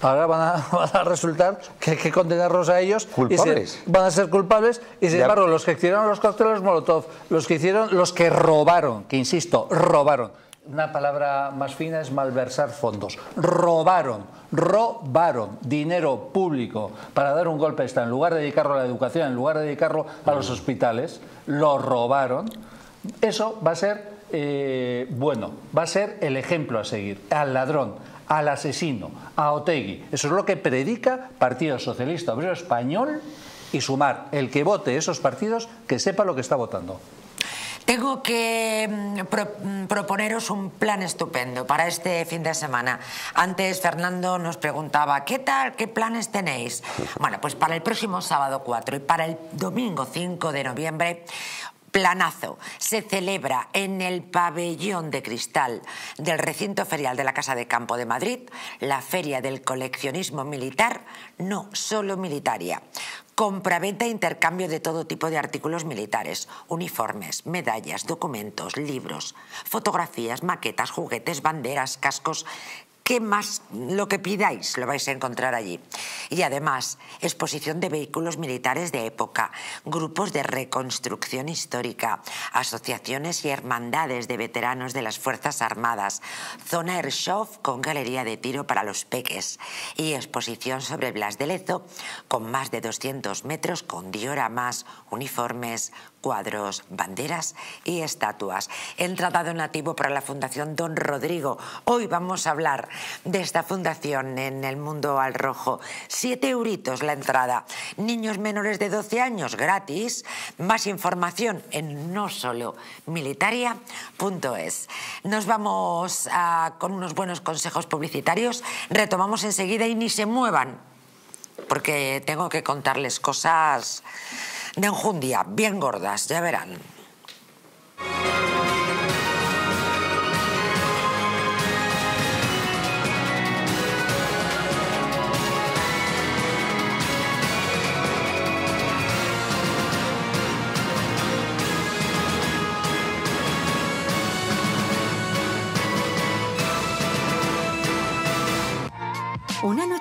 [SPEAKER 5] ahora van a, van a resultar que hay que condenarlos a ellos. y se-
[SPEAKER 12] Culpables.
[SPEAKER 5] van a ser culpables y sin
[SPEAKER 12] Ya.
[SPEAKER 5] embargo los que hicieron los cócteles Molotov, los que hicieron, los que robaron, que insisto, robaron. Una palabra más fina es malversar fondos. Robaron, robaron dinero público para dar un golpe a esta. En lugar de dedicarlo a la educación, en lugar de dedicarlo a los hospitales, lo robaron. Eso va a ser eh, bueno, va a ser el ejemplo a seguir. Al ladrón, al asesino, a Otegui. Eso es lo que predica Partido Socialista Obrero Español y sumar el que vote esos partidos que sepa lo que está votando.
[SPEAKER 2] Tengo que mm, mm, proponeros un plan estupendo para este fin de semana. Antes Fernando nos preguntaba, ¿qué tal? ¿Qué planes tenéis? Bueno, pues para el próximo sábado 4 y para el domingo 5 de noviembre, planazo. Se celebra en el pabellón de cristal del recinto ferial de la Casa de Campo de Madrid la Feria del Coleccionismo Militar, no solo militaria. Compraventa e intercambio de todo tipo de artículos militares, uniformes, medallas, documentos, libros, fotografías, maquetas, juguetes, banderas, cascos. ¿Qué más? Lo que pidáis lo vais a encontrar allí. Y además, exposición de vehículos militares de época, grupos de reconstrucción histórica, asociaciones y hermandades de veteranos de las Fuerzas Armadas, zona Airsoft con galería de tiro para los peques y exposición sobre Blas de Lezo con más de 200 metros con dioramas, uniformes, cuadros, banderas y estatuas. Entrada donativo para la Fundación Don Rodrigo. Hoy vamos a hablar de esta fundación en el mundo al rojo. Siete euritos la entrada. Niños menores de 12 años gratis. Más información en no solo militaria.es. Nos vamos a- con unos buenos consejos publicitarios. Retomamos enseguida y ni se muevan porque tengo que contarles cosas de enjundia, bien gordas, ya verán.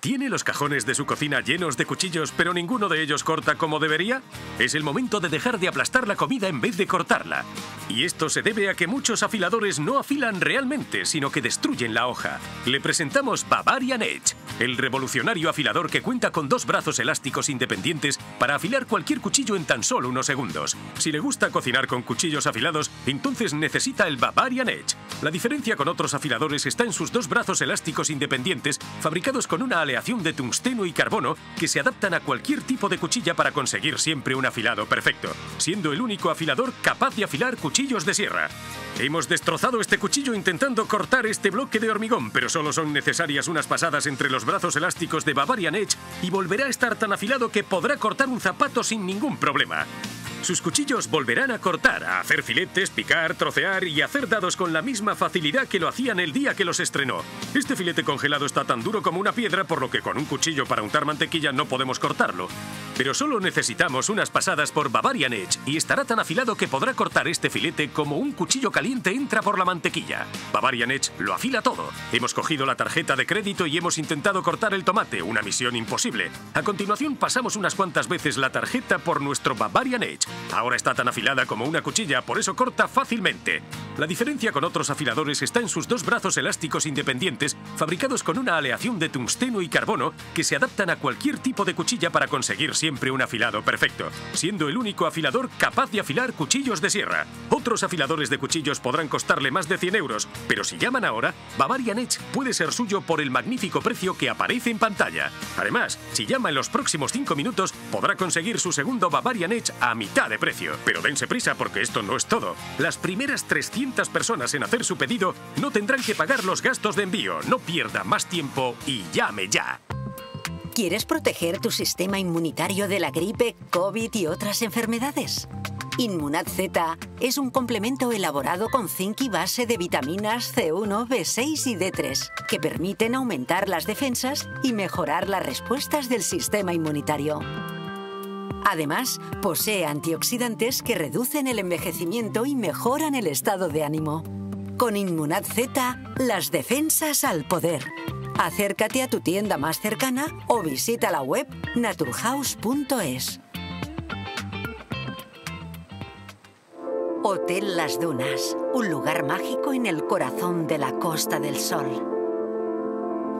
[SPEAKER 17] ¿Tiene los cajones de su cocina llenos de cuchillos, pero ninguno de ellos corta como debería? Es el momento de dejar de aplastar la comida en vez de cortarla. Y esto se debe a que muchos afiladores no afilan realmente, sino que destruyen la hoja. Le presentamos Bavarian Edge, el revolucionario afilador que cuenta con dos brazos elásticos independientes para afilar cualquier cuchillo en tan solo unos segundos. Si le gusta cocinar con cuchillos afilados, entonces necesita el Bavarian Edge. La diferencia con otros afiladores está en sus dos brazos elásticos independientes, fabricados con una aleación de tungsteno y carbono que se adaptan a cualquier tipo de cuchilla para conseguir siempre un afilado perfecto, siendo el único afilador capaz de afilar cuchillos de sierra. Hemos destrozado este cuchillo intentando cortar este bloque de hormigón, pero solo son necesarias unas pasadas entre los brazos elásticos de Bavarian Edge y volverá a estar tan afilado que podrá cortar un zapato sin ningún problema. Sus cuchillos volverán a cortar, a hacer filetes, picar, trocear y hacer dados con la misma facilidad que lo hacían el día que los estrenó. Este filete congelado está tan duro como una piedra, por lo que con un cuchillo para untar mantequilla no podemos cortarlo. Pero solo necesitamos unas pasadas por Bavarian Edge y estará tan afilado que podrá cortar este filete como un cuchillo caliente entra por la mantequilla. Bavarian Edge lo afila todo. Hemos cogido la tarjeta de crédito y hemos intentado cortar el tomate, una misión imposible. A continuación pasamos unas cuantas veces la tarjeta por nuestro Bavarian Edge. Ahora está tan afilada como una cuchilla, por eso corta fácilmente. La diferencia con otros afiladores está en sus dos brazos elásticos independientes, fabricados con una aleación de tungsteno y carbono que se adaptan a cualquier tipo de cuchilla para conseguir siempre un afilado perfecto, siendo el único afilador capaz de afilar cuchillos de sierra. Otros afiladores de cuchillos podrán costarle más de 100 euros, pero si llaman ahora, Bavarian Edge puede ser suyo por el magnífico precio que aparece en pantalla. Además, si llama en los próximos 5 minutos, podrá conseguir su segundo Bavarian Edge a mitad de precio. Pero dense prisa porque esto no es todo. Las primeras 300 personas en hacer su pedido no tendrán que pagar los gastos de envío. No pierda más tiempo y llame ya.
[SPEAKER 18] ¿Quieres proteger tu sistema inmunitario de la gripe, COVID y otras enfermedades? Inmunad Z es un complemento elaborado con zinc y base de vitaminas C1, B6 y D3 que permiten aumentar las defensas y mejorar las respuestas del sistema inmunitario. Además, posee antioxidantes que reducen el envejecimiento y mejoran el estado de ánimo. Con Inmunad Z, las defensas al poder. Acércate a tu tienda más cercana o visita la web naturhaus.es. Hotel Las Dunas, un lugar mágico en el corazón de la Costa del Sol.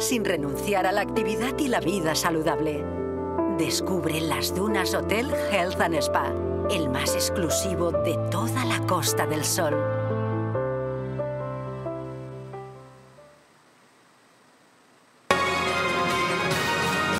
[SPEAKER 18] sin renunciar a la actividad y la vida saludable. Descubre las Dunas Hotel Health and Spa, el más exclusivo de toda la Costa del Sol.